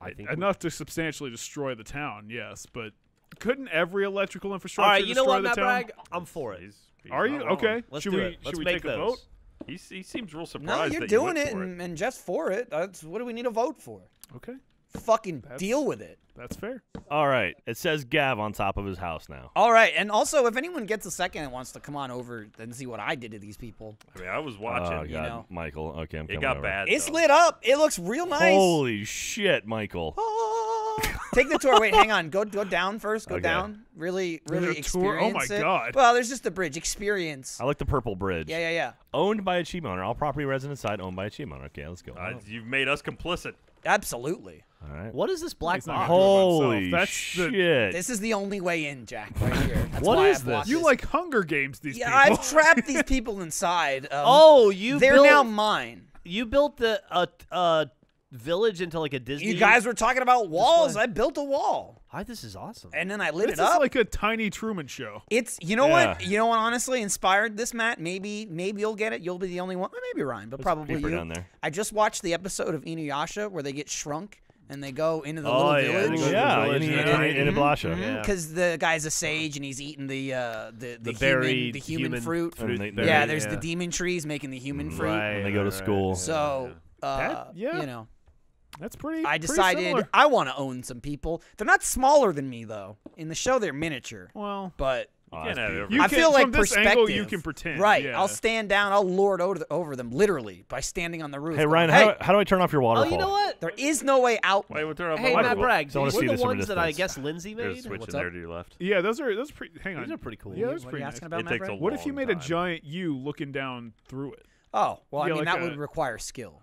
I think. we-
Enough to substantially destroy the town, yes, but couldn't every electrical
All
infrastructure
right, you know what,
the
Matt
town?
Bragg? I'm for it.
He's, he's
Are you
wrong.
okay?
Let's
should
do
we
it.
should
Let's
we
make
take a vote?
He's, he seems real surprised.
No, you're
that you
doing
went
it,
for
and, and Jeff's for it. That's what do we need a vote for?
Okay,
Fucking
That's-
deal with it.
that's fair.
All right. It says Gav on top of his house now.
All right, and also if anyone gets a second and wants to come on over and see what I did to these people,
I mean, I was watching.
Oh, God,
you know.
Michael. Okay, I'm
It got
over.
bad.
it's
though.
lit up. It looks real nice.
Holy shit, Michael.
Ah. Take the tour. Wait, hang on. Go go down first. Go
Okay.
down. Really, really
a tour? Oh my
it.
God.
Well, there's just the bridge. Experience.
I like the purple bridge.
Yeah, yeah, yeah.
Owned by a achievement owner. All property resident side owned by a achievement owner. Okay, let's go.
Uh, you've made us complicit.
Absolutely.
All right.
What is this black
He's
box?
gonna do it by
Holy
himself. That's the-
shit.
This is the only way in, Jack. Right here. That's
What
why
is
I blocked
this?
You
this.
like Hunger Games? These
Yeah,
people.
I've trapped these people inside. Um,
Oh, you
they're
built,
now mine.
you built the uh, uh, village into like a Disney.
You guys were talking about walls. I built a wall,
Hi, this is awesome.
and then I lit
This
it
is
up.
like a tiny Truman Show.
It's you know
Yeah.
what you know what honestly inspired this Matt. Maybe maybe you'll get it. You'll be the only one. Well, maybe Ryan, but probably
peeper
you.
down there.
I just watched the episode of Inuyasha where they get shrunk and they go into the
Oh,
little
yeah,
village.
go to the
yeah,
village
in, in,
and
in,
everything.
in Inuyasha.
Yeah.
Because the guy's a sage and he's eating the uh, the the,
The berry
human, the human,
human
fruit.
And they-
Berry,
yeah, there's the demon trees making the human fruit.
Right,
And they go to
right,
school.
right.
So uh,
That- yeah.
you know,
That's pretty.
I decided
similar.
I want to own some people. They're not smaller than me though. In the show, they're miniature,
Well,
but
Oh,
can't
that's
have
beautiful.
You
I feel like
from this
perspective.
angle you can pretend.
Right.
Yeah.
I'll stand down. I'll lord over, the, over them literally by standing on the roof.
Hey
going,
Ryan,
hey,
how, do I, how do I turn off your
Oh,
waterfall?
you know what?
there is no way out.
Wait, we'll turn off
Hey,
the
Matt
light.
Bragg,
Don't
these were the
from a
ones that I guess Lindsay
There's a
made.
switch
What's
in there
up?
to your left.
Yeah, those are those are pretty. Hang on.
These are pretty cool.
Yeah, that's
What are
pretty nice.
asking about,
It
Matt
takes a
Bragg?
What if you made a giant U looking down through it?
Oh, well, I mean that would require skill.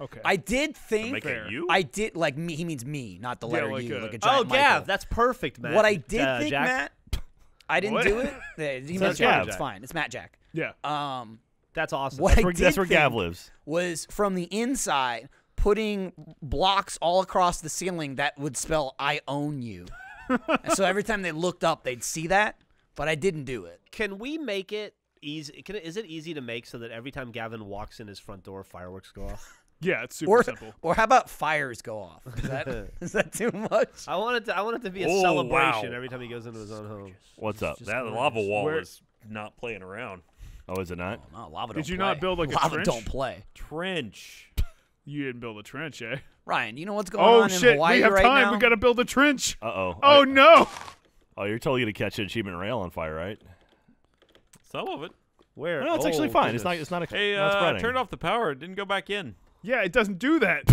Okay.
I did think
Make it you?
I did like me. He means me, not the
Yeah,
letter
like
U,
a-
like a
Oh, Gav,
Michael.
that's perfect, Matt.
what I did
Uh,
think,
Jack?
Matt. I didn't
What?
do it. Yeah, he
Says
means Jack.
Gav.
It's fine. It's Matt Jack.
yeah.
Um,
That's awesome.
what
That's
I
where,
did
that's where Gav
think
lives.
was from the inside putting blocks all across the ceiling that would spell "I own you." and so every time they looked up, they'd see that. But I didn't do it.
Can we make it easy? Can it, is it easy to make so that every time Gavin walks in his front door, fireworks go off?
Yeah, it's super
Or,
simple.
or how about fires go off? Is that is that too much?
I want it to. I want it to be a
Oh,
celebration
wow.
every time he goes into his own home.
What's up?
That lava wall
Where-
is not playing around.
Oh, is it not?
No, lava
Did
don't
you
play.
not build, like, a
lava
trench?
don't play.
Trench.
You didn't build a trench, eh?
Ryan, you know what's going
Oh
on in
shit!
Hawaii
We have
right
time.
now?
We got to build a trench.
Uh oh.
Oh no!
Oh, you're totally gonna catch an achievement rail on fire, right?
Some of it.
Where?
No, it's actually
Oh,
fine. It's not. It's not. A,
Hey,
not
uh,
spreading.
turned off the power. It didn't go back in.
Yeah, it doesn't do that.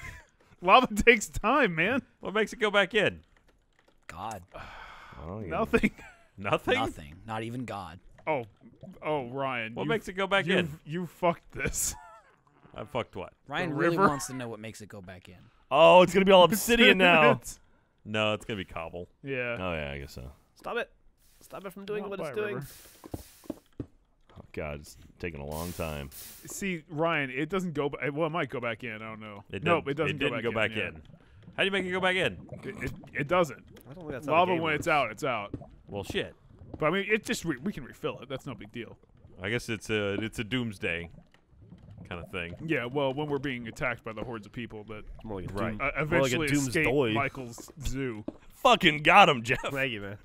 Lava takes time, man.
What makes it go back in?
God,
Oh, yeah.
Nothing.
Nothing.
nothing. Not even God.
Oh, oh, Ryan.
What
you,
makes it go back
you,
in?
You fucked this.
I fucked what?
Ryan
The
really
river?
wants to know what makes it go back in.
Oh, it's gonna be all obsidian now.
No, it's gonna be cobble.
yeah.
Oh yeah, I guess so.
Stop it! Stop it from doing
Not
what it's doing.
river.
God, it's taking a long time.
See, Ryan, it doesn't go. Ba- well, it might go back in. I don't know.
It
nope, it doesn't
It didn't
go back,
back
in.
in. How do you make it go back in?
It, it, it doesn't.
I don't think that's how the
Lava
game
when
works.
it's out, it's out.
Well, shit.
But I mean, it just re- we can refill it. That's no big deal.
I guess it's a it's a doomsday kind of thing.
Yeah. Well, when we're being attacked by the hordes of people that
More like a
Right.
doom-
uh,
more like a
eventually escape
doomsday.
Michael's zoo.
Fucking got him, Jeff.
Thank you, man.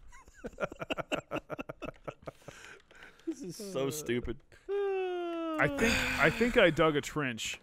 This is so stupid.
I think I think I dug a trench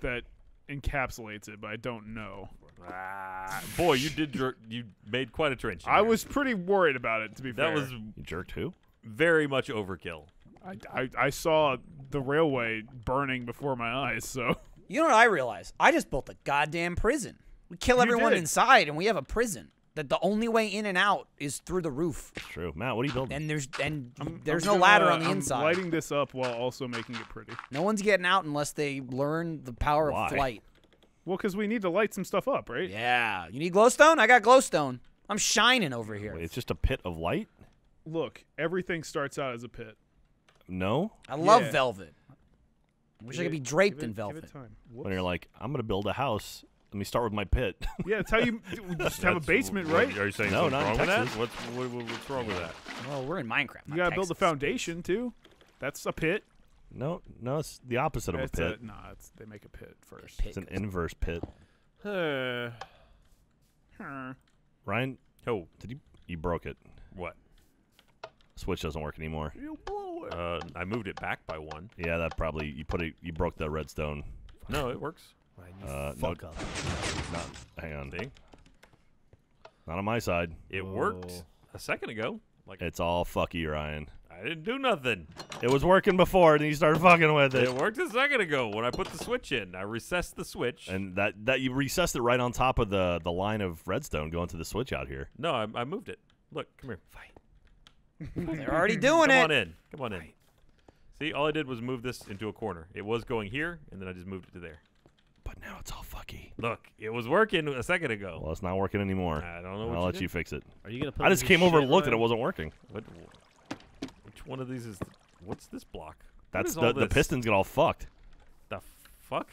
that encapsulates it, but I don't know.
Ah, boy, you did dr- you made quite a trench.
I
there.
was pretty worried about it. To be
that
fair,
was
You jerked who?
very much overkill.
I, I, I saw the railway burning before my eyes. So
You know what I realized? I just built a goddamn prison. We kill everyone
did.
inside, and we have a prison. That the only way in and out is through the roof,
True. Matt, what are you building?
and there's and
I'm-
there's
I'm
no ladder
gonna-
on the
I'm
inside.
lighting this up while also making it pretty.
No one's getting out unless they learn the power
Why?
of flight.
Well, because we need to light some stuff up, right?
Yeah, you need glowstone. I got glowstone. I'm shining over here.
Wait, it's just a pit of light?
Look, everything starts out as a pit.
No.
I love
Yeah.
velvet. I wish I could be draped
give
in
it- give it
velvet.
time.
When you're like, I'm gonna build a house. Let me start with my pit.
yeah, it's how you just have a basement,
what-
right?
Are you saying
No,
something
not in
wrong with that?
Texas.
What's what, what- what's wrong with that?
Well, we're in Minecraft.
You gotta build the foundation too. That's a pit.
no, no, it's the opposite of a
It's
pit.
nah, it's, they make a pit first.
Pit
It's an inverse pit.
Uh,
Huh.
Ryan,
Oh,
did you you broke it?
what?
Switch doesn't work anymore.
You blow it.
Uh, I moved it back by one.
Yeah, that probably you put it. You broke the redstone.
No, it works.
Ryan, you
Uh, no-
fuck up.
Not. Hang on.
See,
Not on my side.
it worked a second ago. Like
It's all fucky, Ryan.
I didn't do nothing.
It was working before, and then you started fucking with it.
It worked a second ago when I put the switch in. I recessed the switch.
And that that you recessed it right on top of the the line of redstone going to the switch out here.
no, I, I moved it. Look, come here.
They're already doing
Come
it.
on in. Come on in. See, all I did was move this into a corner. It was going here, and then I just moved it to there.
But now it's all fucky.
Look, it was working a second ago.
Well, it's not working anymore.
I don't know what
I'll
you
let
did.
you fix it.
Are you gonna put?
I just came over and looked, and it wasn't working.
What? Which one of these is? What's this block?
That's the the pistons get all fucked.
The fuck?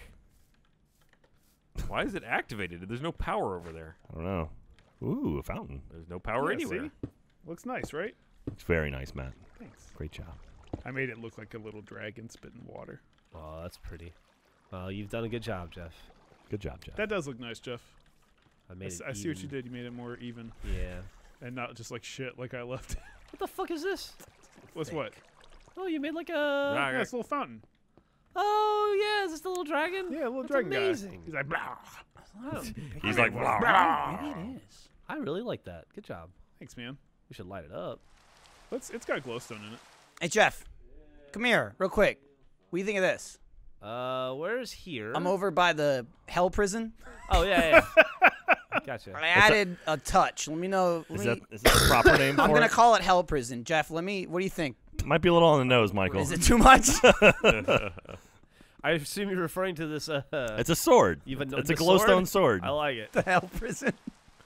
Why is it activated? There's no power over there.
I don't know. Ooh, a fountain.
There's no power
Yeah,
anywhere.
see? Looks nice, right?
It's very nice, Matt.
Thanks.
Great job.
I made it look like a little dragon spitting water.
Oh, that's pretty. Well, you've done a good job, Jeff.
Good job, Jeff.
That does look nice, Jeff.
I
I,
made
s-
it.
I see what you did. You made it more even
Yeah.
and not just like shit like I left. it.
What the fuck is this?
What's what?
Oh, you made like a.
Ah,
Yeah, it's a little fountain.
Oh yeah, is this the little dragon?
Yeah, a little
That's
dragon
amazing.
guy. He's like, blah.
He's like,
Blah.
"Blah."
Maybe it is.
I really like that. Good job.
Thanks, man.
We should light it up.
Let's, it's got glowstone in it.
Hey Jeff, come here, real quick. What do you think of this?
Uh, where's here?
I'm over by the hell prison.
Oh yeah, yeah. gotcha.
I added a touch. Let me know. Let
Is
me,
that, is that the proper name
I'm
for
gonna
it?
call it hell prison. Jeff, let me. What do you think?
Might be a little on the nose, Michael.
Is it too much?
I assume you're referring to this. Uh,
It's a sword.
You've been-
it's a
the
glowstone sword.
I like it.
the hell prison.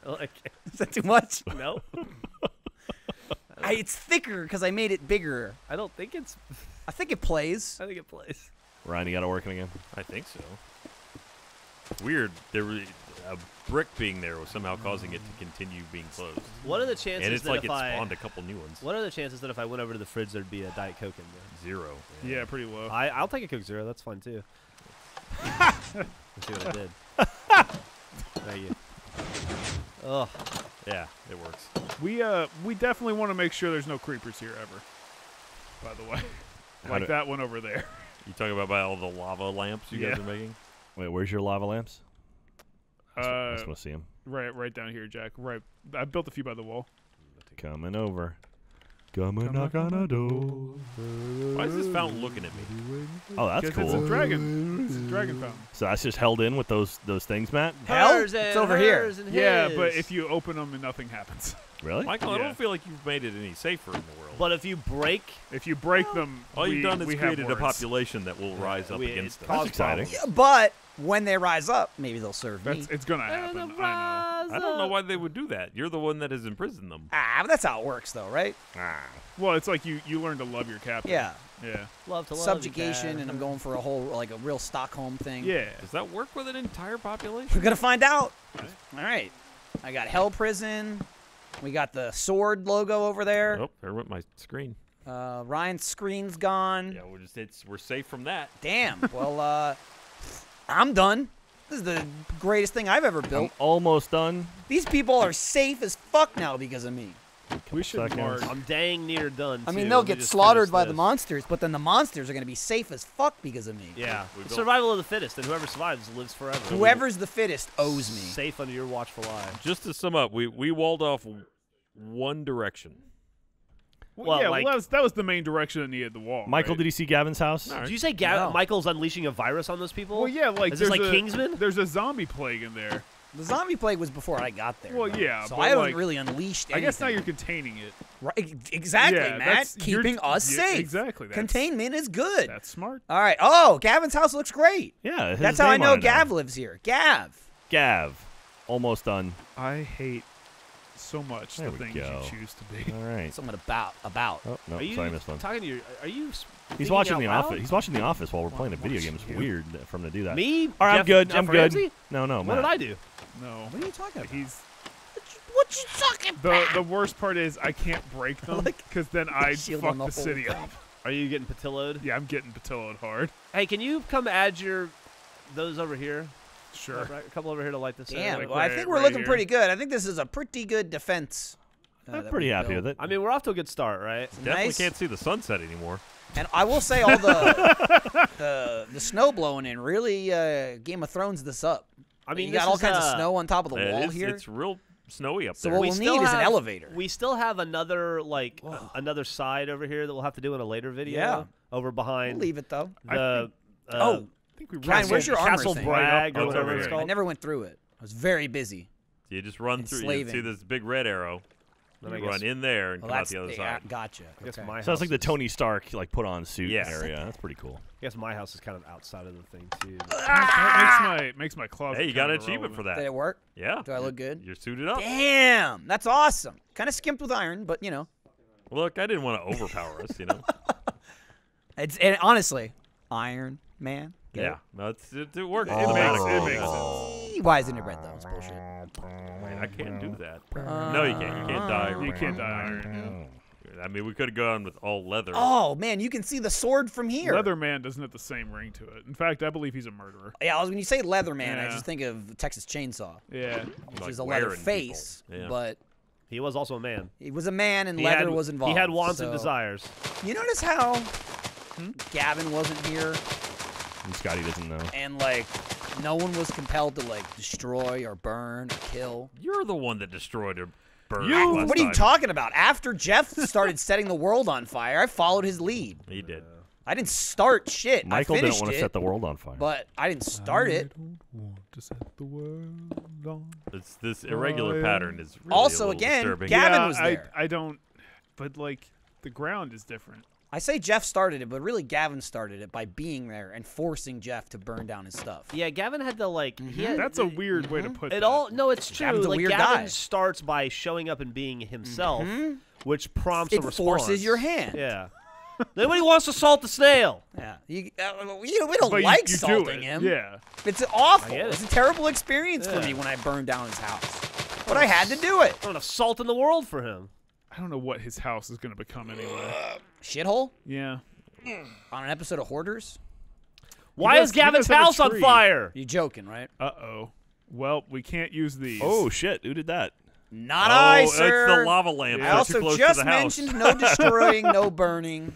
I like it.
Is that too much?
No,
I, it's thicker because I made it bigger.
I don't think it's.
I think it plays.
I think it plays.
Ryan, you got it working again?
I think so. Weird. There was a brick being there was somehow causing it to continue being closed.
What are the chances
And it's
that
like
if
it
I?
spawned a couple new ones.
What are the chances that if I went over to the fridge there'd be a diet coke in there?
Zero.
Yeah, pretty low.
I I'll take a coke zero. That's fine too. Let's see what I did. Thank you. Ugh.
Yeah, it works.
We uh we definitely want to make sure there's no creepers here ever. By the way, like that one over there.
You talking about by all the lava lamps you guys are making?
Wait, where's your lava lamps? I
Uh,
just want to see them.
right, right down here, Jack. Right, I built a few by the wall.
Coming over. Come and knock
knock
on
on
a door.
Why is this fountain looking at me?
Oh, that's
'Cause It's a
cool.
dragon. It's a dragon fountain.
So that's just held in with those those things, Matt?
Hell?
Hers
It's
and
over here.
and
Yeah, but if you open them and nothing happens.
Really?
Michael, I don't feel like you've made it any safer in the world.
but if you break,
If you break them,
all
we,
you've done is
we
created a population that will rise up
we,
against
it
us.
causes
exciting.
Yeah, but when they rise up, maybe they'll serve me.
That's it's gonna happen. I know.
I don't know why they would do that. You're the one that has imprisoned them.
Ah, but that's how it works, though, right? Ah.
Well, it's like you you learn to love your captain.
Yeah.
Yeah.
Love to love
Subjugation, and I'm going for a whole like a real Stockholm thing.
Yeah.
Does that work with an entire population?
We're gonna find out. All right. I got Hell Prison. We got the sword logo over there.
Oh, there went my screen.
Uh, Ryan's screen's gone.
Yeah, we're just it's we're safe from that.
Damn. Well, uh, I'm done. This is the greatest thing I've ever built.
I'm
built.
almost done.
These people are safe as fuck now because of me.
We should
seconds.
mark.
I'm dang near done.
I mean,
too.
they'll get slaughtered
finish
by the monsters, but then the monsters are gonna be safe as fuck because of me.
Yeah,
We
survival of the fittest, and whoever survives lives forever.
Whoever's the fittest owes me.
safe under your watchful eye.
Just to sum up, we we walled off one direction.
Well,
Well,
yeah,
like-
well, that was, that was the main direction that needed the wall.
Michael,
right?
did you see Gavin's house?
All right.
Did you say Ga-
No.
Michael's unleashing a virus on those people?
Well, yeah, like
Is this
there's
like
a,
Kingsman?
There's a zombie plague in there.
The zombie plague was before I got there.
Well,
though,
yeah,
so I haven't
like-
really unleashed anything.
I guess now you're containing it.
right, exactly,
Yeah,
Matt.
that's-
Keeping us
yeah,
safe.
exactly, that's-
Containment is good.
That's smart.
All right. Oh, Gavin's house looks great.
Yeah,
That's how I know
on now.
Gav lives here. Gav.
Gav, almost done.
I hate so much
There
the
we
things
go.
you choose to be.
All right.
Something about about.
Oh no,
are you
sorry, I missed one.
talking to your? Are you?
He's watching
out
The
loud?
Office. He's watching The Office while we're playing a video game. It's
you.
weird for him to do that.
Me?
All right, I'm good.
Jeff
I'm good.
Ramsey?
No, no,
What
Matt.
did I do?
No,
What are you talking about?
he's
what you talking
the the worst part is I can't break them because then I fuck
the
the city up.
Are you getting pattilloed?
Yeah, I'm getting Pattilloed hard.
Hey, can you come add your those over here?
Sure.
A couple over here to light this.
Damn.
up.
Like
well, I think we're
right
looking
here.
pretty good. I think this is a pretty good defense. uh,
I'm pretty happy
built.
with it.
I mean, we're off to a good start, right?
Definitely
Nice.
can't see the sunset anymore.
And I will say, all the the, the snow blowing in really uh, Game of Thrones this up.
I mean,
you got all kinds
uh,
of snow on top of the
Yeah,
wall
it's,
here.
it's real snowy up
So
there.
So what
we
we'll
still
need is an elevator.
We still have another like uh, another side over here that we'll have to do in a later video.
Yeah.
over
We'll
behind
leave it though.
the. Uh,
oh,
I think we
Ryan,
wrestled-
where's your armor
Castle
thing?
Bragg or whatever it's
here.
I never went through it. I was very busy.
So you just run through. You see this big red arrow.
Then I
You
guess-
run in there and
Well,
come out the other
the-
side.
uh, gotcha.
I guess
okay.
my
Sounds
house
like the Tony Stark like put on suit
Yes.
area. That's pretty cool.
I guess my house is kind of outside of the thing too.
That makes my makes my closet.
Hey, you got an
kinda
achievement for
that.
Did it work?
Yeah.
Do I look good?
You're suited up.
Damn, that's awesome. Kind of skimped with iron, but you know,
Look, I didn't want to overpower us, you know.
it's and honestly, Iron Man. Get
yeah. No, it's, it, it works.
It oh. makes, it makes sense.
Why isn't it red though? It's bullshit.
Wait, I can't do that. Uh, no, you can't. You can't die.
Uh, you can't die iron.
I mean, we could have gone with all leather.
Oh man, you can see the sword from here.
Leatherman doesn't have the same ring to it. In fact, I believe he's a murderer.
Yeah, I was, when you say Leatherman, I just think of Texas Chainsaw,
Yeah.
which
Like
is a leather face,
Yeah.
but
He was also a man.
he was a man and
He
leather
had,
was involved.
He had wants
so-
and desires.
You notice how hmm? Gavin wasn't here
And Scotty doesn't know.
and like no one was compelled to like destroy or burn or kill.
You're the one that destroyed her. burned.
You-
last
What are you
time.
talking about? After Jeff started setting the world on fire, I followed his lead.
He did.
I didn't start shit.
Michael
I
didn't want to
it,
set the world on fire.
but I didn't start
I
it.
don't want to set the world on
It's this irregular pattern is really
Also,
little
again,
disturbing.
Gavin
yeah,
was
I,
there.
I don't, but like the ground is different.
I say Jeff started it, but really Gavin started it by being there and forcing Jeff to burn down his stuff.
Yeah, Gavin had to like. He mm-hmm. had,
That's a weird way to mm-hmm. put
It
that.
all no, it's true.
Gavin's a
like
weird
Gavin
guy.
starts by showing up and being himself, mm-hmm. which prompts
It
a response.
forces your hand.
Yeah. Nobody wants to salt the snail.
Yeah, you, uh, we, we don't
but
like
you, do
salting
it.
him.
Yeah.
It's awful.
It.
It's a terrible experience for me when I burned down his house. But I had to do it.
Not enough salt in the world for him.
I don't know what his house is going to become anyway.
Shithole
Yeah.
on an episode of Hoarders.
Why
does-
is
he
Gavin's
does have a
house on
tree.
fire?
You joking, right?
Uh oh. Well, we can't use these.
oh shit! Who did that?
Not
oh,
I,
it's the lava lamp.
I
They're
also
too close
just
to the house.
mentioned no destroying, no burning.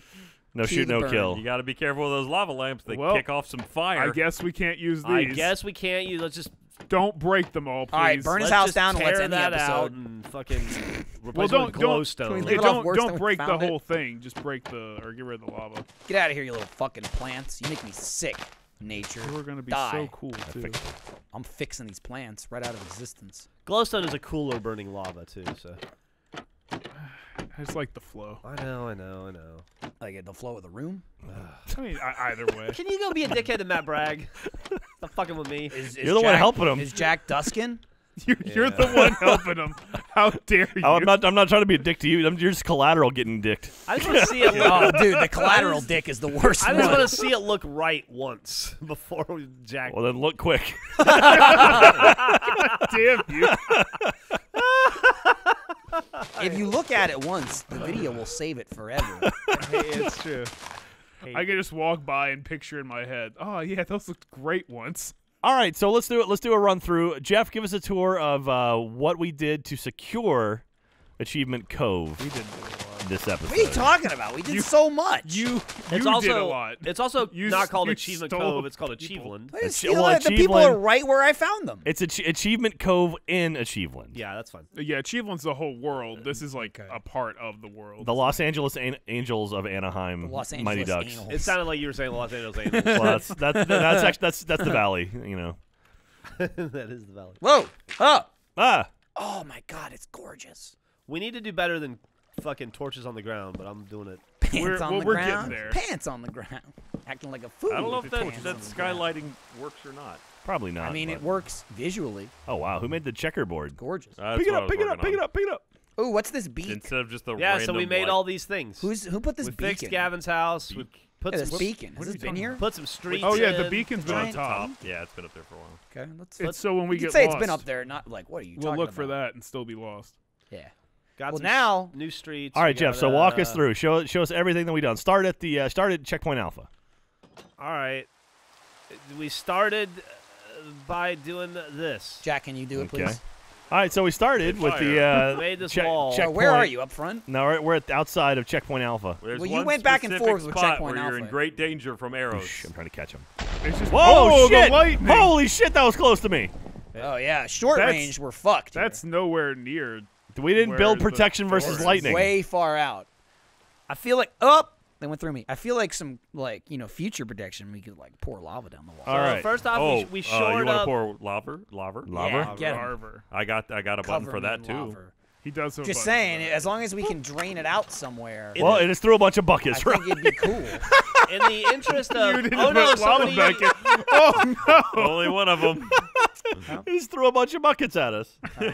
No
To
shoot,
the
no
burn.
kill.
You got to be careful with those lava lamps. They
Well,
kick off some fire.
I guess we can't use these.
I guess we can't use. Let's just
Don't break them all, please.
All right, burn his
let's
house
just
down and let's
tear
end the
that out
episode.
and fucking
Well, don't
with
don't.
glowstone.
Can we
yeah,
leave it
don't don't break the
found it?
whole thing. Just break the or get rid of the lava.
Get out of here, you little fucking plants. You make me sick, nature.
We're gonna be
Die.
so cool too.
I'm fixing these plants right out of existence.
Glowstone is a cooler burning lava too. So
I just like the flow.
I know, I know, I know.
Like the flow of the room.
I mean, I, either way.
Can you go be a dickhead to Matt Bragg? Stop fucking with me.
Is, is
You're the one helping him.
Is Jack Duskin?
You're, you're the one helping him. How dare you?
Oh, I'm not. I'm not trying to be a dick to you. I'm, you're just collateral getting dicked.
I just want to see it.
Oh, dude, the collateral dick is the worst
I just
one.
want to see it look right once before we jack.
Well, then look quick.
Damn you.
If you look at it once, the video will save it forever.
it's true.
I can just walk by and picture in my head. Oh yeah, those looked great once.
All right, so let's do it. Let's do a run through. Jeff, give us a tour of uh, what we did to secure Achievement Cove
We didn't do a lot.
This episode.
What are you talking about? We did
You-
so much.
You
It's
you
also
did a lot.
it's also
You
not called Achievement Cove. It's called
people.
Achieveland.
What is-
Ach-
you know
well,
the people are right where I found them.
It's Ach- Achievement Cove in Achieveland.
Yeah, that's fine.
yeah, Achieveland's the whole world. This is like a part of the world.
The Los Angeles An- Angels of Anaheim,
Los Angeles
Mighty
Angeles
Ducks.
Angels.
It sounded like you were saying Los Angeles Angels.
Well, that's that's that's actually that's that's the valley. You know.
that is the valley.
Whoa! Oh!
Ah,
Oh my God! It's gorgeous.
We need to do better than fucking torches on the ground, but I'm doing it.
Pants
We're-
on
well,
the
we're getting
ground.
there.
Pants on the ground. Acting like a fool.
I don't know if that, that
on the ground.
skylighting works or not.
probably not.
I mean, it works visually.
Oh wow, who made the checkerboard?
Gorgeous.
Uh,
Pick
that's
it
what I
up, pick it up, pick it up, pick it up.
Ooh, what's this beak?
Instead of just the
Yeah, so we made
like,
all these things.
Who's who put this
we
beacon?
fixed Gavin's house. We put
Yeah,
some
this beacon.
what
Has
are
this been here?
put some streets.
oh yeah, the
in.
beacon's been on
giant
top.
Yeah, it's been up there for a while.
Okay, let's.
It's
let's
so when we
you
get
could say
lost,
it's been up there. Not like what are you
We'll
talking
look for that and still be lost.
Yeah.
Got
Well,
some
now-
new streets.
All right, Jeff.
got,
So walk us
uh,
through. Show show us everything that we done. Start at the uh, start at checkpoint Alpha.
All right, we started uh, by doing this.
Jack, can you do it,
Okay.
please?
All right, so we started with the uh,
made this
check-
wall.
Uh,
checkpoint.
where are you? Up front?
No, we're, we're at the outside of checkpoint Alpha.
There's
Well, you went back and
specific
forth with Checkpoint
where you're in great danger from arrows.
Shh, I'm trying to catch him. Whoa,
oh,
shit!
the.
Holy shit, that was close to me.
Oh yeah, short
That's-
range. We're fucked. here.
That's nowhere near.
We didn't
Where
build protection versus lightning.
way far out. I feel like up. They went through me. I feel like some like you know future protection. We could like pour lava down the wall.
All
So
right.
First off,
Oh,
we, we
uh,
shored
you want to pour lava? Lava?
Lava?
Yeah, get 'em.
Carver.
I got I got a button for that too.
lava.
He does. have
Just
button for
saying, as long as we can drain it out somewhere,
Well, it is through a bunch of
I
buckets,
think
right?
it'd be cool.
in the interest of
You didn't
oh no, somebody,
back in. Oh no!
Only one of them.
He just threw a bunch of buckets at us.
All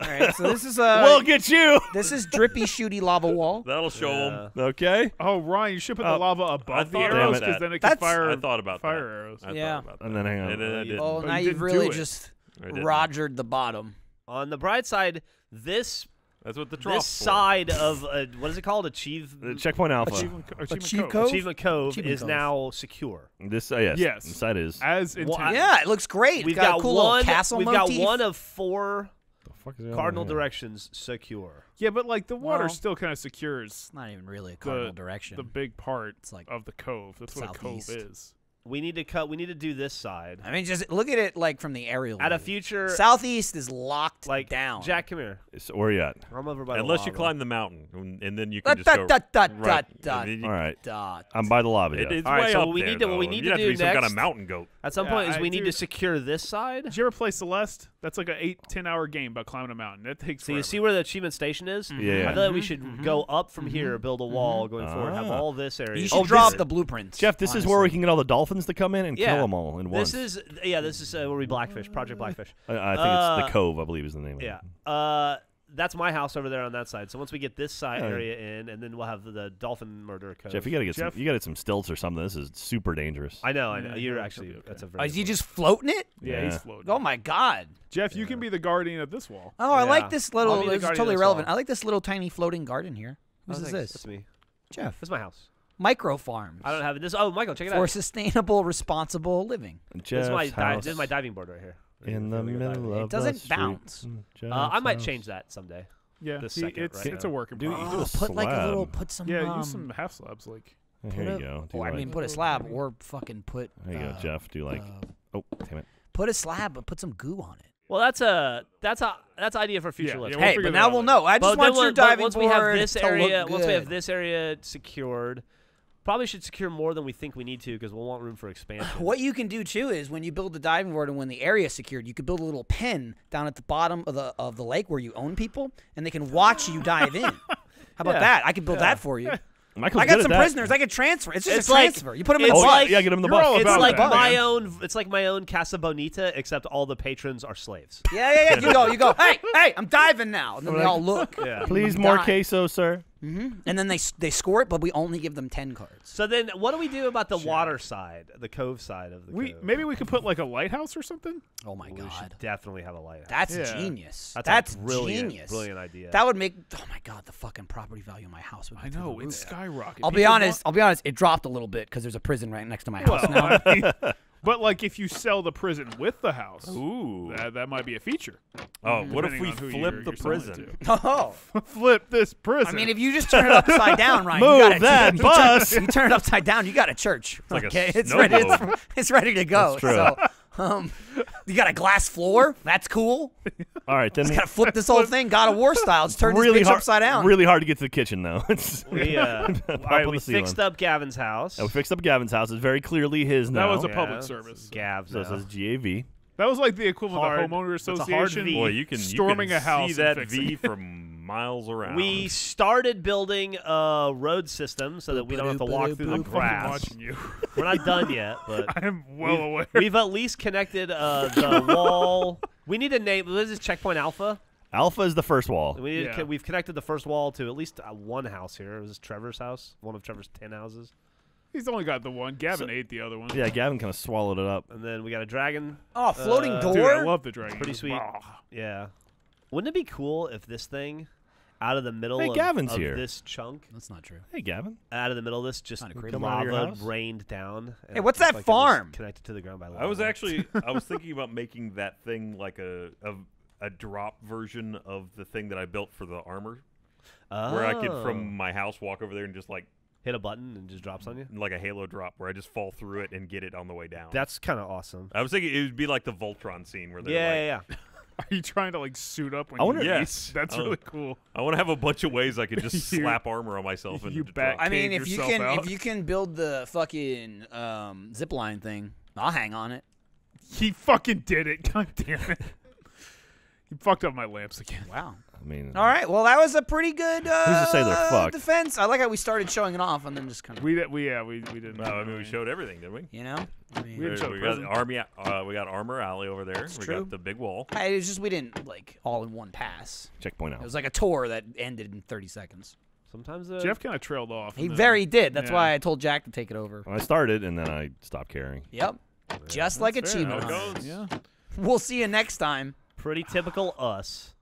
right, so this is uh,
we'll get you.
this is drippy shooty lava wall.
That'll show them.
Okay.
Oh, Ryan, you should put
Oh,
the lava above the arrows because then it can
That's-
fire.
I thought about
fire
that.
arrows.
I
Yeah.
thought about that.
And then hang on.
And then I didn't.
Oh, now
you
you've really just rogered the bottom.
On the bright side, this
That's what the
this
trough
side of uh, what is it called? Achieve
Uh, checkpoint Alpha.
Achievement, co- achievement
Achieve
code.
code?
Achievement Cove
Achievement
is
Cove.
now secure.
This, uh, yes.
Yes.
This side is.
As
Well,
intended.
Yeah, it looks great.
We've
got,
got,
a cool
one.
castle
we've
motif.
got one of four
The fuck is
cardinal
here?
directions secure.
Yeah, but like the water
Well-
still kind of secures
It's not even really a cardinal
the
direction.
the big part
It's like
of the cove. That's what a cove
southeast.
is.
We need to cut. We need to do this side
I mean, just look at it like from the aerial.
at a future.
Southeast is locked
like
down.
Jack, come here.
So where you at?
I'm over by the
Unless you climb the mountain, and, and then you
Da,
can just
da,
go
da, da,
right.
da,
and then you-
All right.
Dot.
I'm by the lava.
It,
Jeff.
it's
All right,
way
so
up
what we
there,
need to- what we need
You'd
to
have
do
to be some kind of mountain goat.
At some
Yeah,
point, is
I
we need to secure this side.
Did you ever play Celeste? That's like a eight ten hour game about climbing a mountain. That takes.
So you see where the achievement station is? Mm-hmm.
Yeah.
I feel like we mm-hmm. should mm-hmm. go up from here, build a wall going forward, have
Ah.
all this area.
You should
Oh,
drop the blueprints.
Jeff, this is where we can get all the dolphins to come in and
Yeah.
kill them all in one.
This is yeah. This is uh, where we blackfish, Project Blackfish.
I, I think it's
uh,
the Cove. I believe is the name.
Yeah.
Of it.
Uh, that's my house over there on that side. So once we get this side
Yeah.
area in, and then we'll have the, the dolphin murder code.
Jeff, you gotta get
Jeff?
some. You gotta get some stilts or something. This is super dangerous.
I know, I know.
Yeah,
You're actually
okay.
that's a
Oh,
very.
is he just floating it?
Yeah, he's floating.
Oh my god.
Jeff, you can be the guardian of this wall.
Oh, I
Yeah.
like this little.
I'll
It's totally
this
irrelevant.
wall.
I like this little tiny floating garden here.
Oh,
Whose is
thanks.
this?
That's me.
Jeff.
That's my house.
Micro farms.
I don't have it. This. Oh, Michael, check it
for
out.
For sustainable, responsible living.
This is my
Jeff's
di-
house
this is my diving board right here.
in the
If you wanna
middle
It
of
doesn't
the
bounce.
Uh, I might change that someday.
Yeah,
This
he-
second
it's
right
it's
now.
a work in
Do you-
progress.
a
Oh, put like a little. Put some.
Yeah,
um,
use some half slabs. Like
Here
put
you
a-
go. Do
Or I
like-
mean, put a slab, or fucking put.
There you go,
uh,
Jeff. Do you like?
uh,
oh, damn it.
put a slab, but put some goo on it.
Well, that's a that's a that's idea for future
Yeah,
lists.
yeah, we'll
hey, but now we'll
later.
know. I just
But
want
then
your
when- but
diving
once we have this area, once we have this area secured, probably should secure more than we think we need to because we'll want room for expansion.
What you can do too is when you build the diving board and when the area is secured, you could build a little pen down at the bottom of the of the lake where you own people, and they can watch you dive in. How about
Yeah.
that? I could build that for you.
Michael's
I got some prisoners. I could transfer. It's just
It's
a
like-
transfer. you put them in the
Oh,
bus.
like-
yeah, get him in the
You're
bus.
It's like
that,
my
man.
own. It's like my own Casa Bonita, except all the patrons are slaves.
Yeah, yeah, yeah. You go, you go. Hey, hey, I'm diving now, and then they all look.
Yeah.
Please
I'm
more
dying.
queso, sir.
Hmm And then they they score it, but we only give them ten cards.
So then, what do we do about the water side, the cove side of the
we
cove?
maybe we could put like a lighthouse or something.
Oh my
we
god,
should definitely have a lighthouse.
that's
Yeah.
genius.
That's,
That's,
a brilliant,
genius.
brilliant idea.
That would make. Oh my god, the fucking property value of my house would. Be
I know it's skyrocketing.
I'll be
People
honest. I'll be honest. It dropped a little bit because there's a prison right next to my house
Want,
now.
I mean, but like if you sell the prison with the house,
Ooh.
that, that might be a feature.
Oh, mm-hmm. what if we flip
you're-
the
you're
prison?
oh.
Flip this prison.
I mean, if you just turn it upside down, Ryan,
Move
you got a,
that
you
bus.
Turn, you turn it upside down, you got a church.
like a
okay, it's ready. It's, it's ready to go.
That's true.
So, um, you got a glass floor. That's cool.
All right, then.
Got to flip this whole thing, God of War style. Just turn
really
this bitch
hard,
upside down.
Really hard to get to the kitchen though. It's
we, uh, all
Up
right,
on
we
the ceiling.
fixed up Gavin's house.
Yeah, we fixed up Gavin's house. It's very clearly his now.
That was a
Yeah,
public
it's
service.
Gav's.
so it
now.
says GAV.
that was like the equivalent
Hard-
of the homeowner
it's a hard
association.
V.
Boy, you can
storming
you can
a house
See
and
that
fixing
V from miles around.
We started building a road system so that we don't have to walk through the
I'm
grass.
watching you.
We're not done yet, but
I am well
we've,
aware.
we've at least connected uh, the wall. We need to name. What is this checkpoint alpha?
Alpha is the first wall.
We need
yeah.
co- we've connected the first wall to at least uh, one house here. This is Trevor's house, one of Trevor's ten houses,
He's only got the one. Gavin ate the other one.
Yeah, Gavin kind of swallowed it up.
and then we got a dragon.
Oh, floating
Uh,
door.
Dude, I love the dragon.
Pretty sweet.
ah.
Yeah, wouldn't it be cool if this thing, out of the middle
Hey,
of,
Gavin's
of
here.
this chunk,
That's not true.
Hey, Gavin.
out of the middle of this, just
Kinda creepy.
Come out of your
lava
house?
rained down. and
Hey, what's
it
that
like it was
farm?
Connected to the ground by lava.
I was actually I was thinking about making that thing like a a, a drop version of the thing that I built for the armor, where I could
Oh.
from my house walk over there and just like
hit a button and just drops on you.
like a halo drop, where I just fall through it and get it on the way down.
That's kind of awesome.
I was thinking it would be like the Voltron scene where they're
Yeah,
like,
yeah, yeah.
Are you trying to like suit up when
I
you
wonder-
eat?
Yes.
That's
Oh.
really cool.
I want to have a bunch of ways I could just
You-
slap armor on myself and
you back-
I mean, if you can,
out.
if you can build the fucking um, zip line thing, I'll hang on it.
He fucking did it. God damn it. He fucked up my lamps again.
Wow.
I mean,
All right. Well, that was a pretty good uh,
to say they're fucked?
defense. I like how we started showing it off and then just kind of,
We did. We yeah. We we didn't.
No, I mean we showed everything, didn't we?
you know. I mean,
We didn't show
we got army. Uh, we got armor alley over there. we
true.
got the big wall.
I- it's just we didn't like all in one pass.
checkpoint out.
It was like a tour that ended in 30 seconds.
Sometimes uh,
Jeff kind of trailed off.
He
and then-
very did. That's
yeah.
why I told Jack to take it over.
I started and then I stopped caring.
Yep. Just like
That's fair.
achievement
How it
hunters.
goes.
Yeah.
We'll see you next time.
pretty typical us.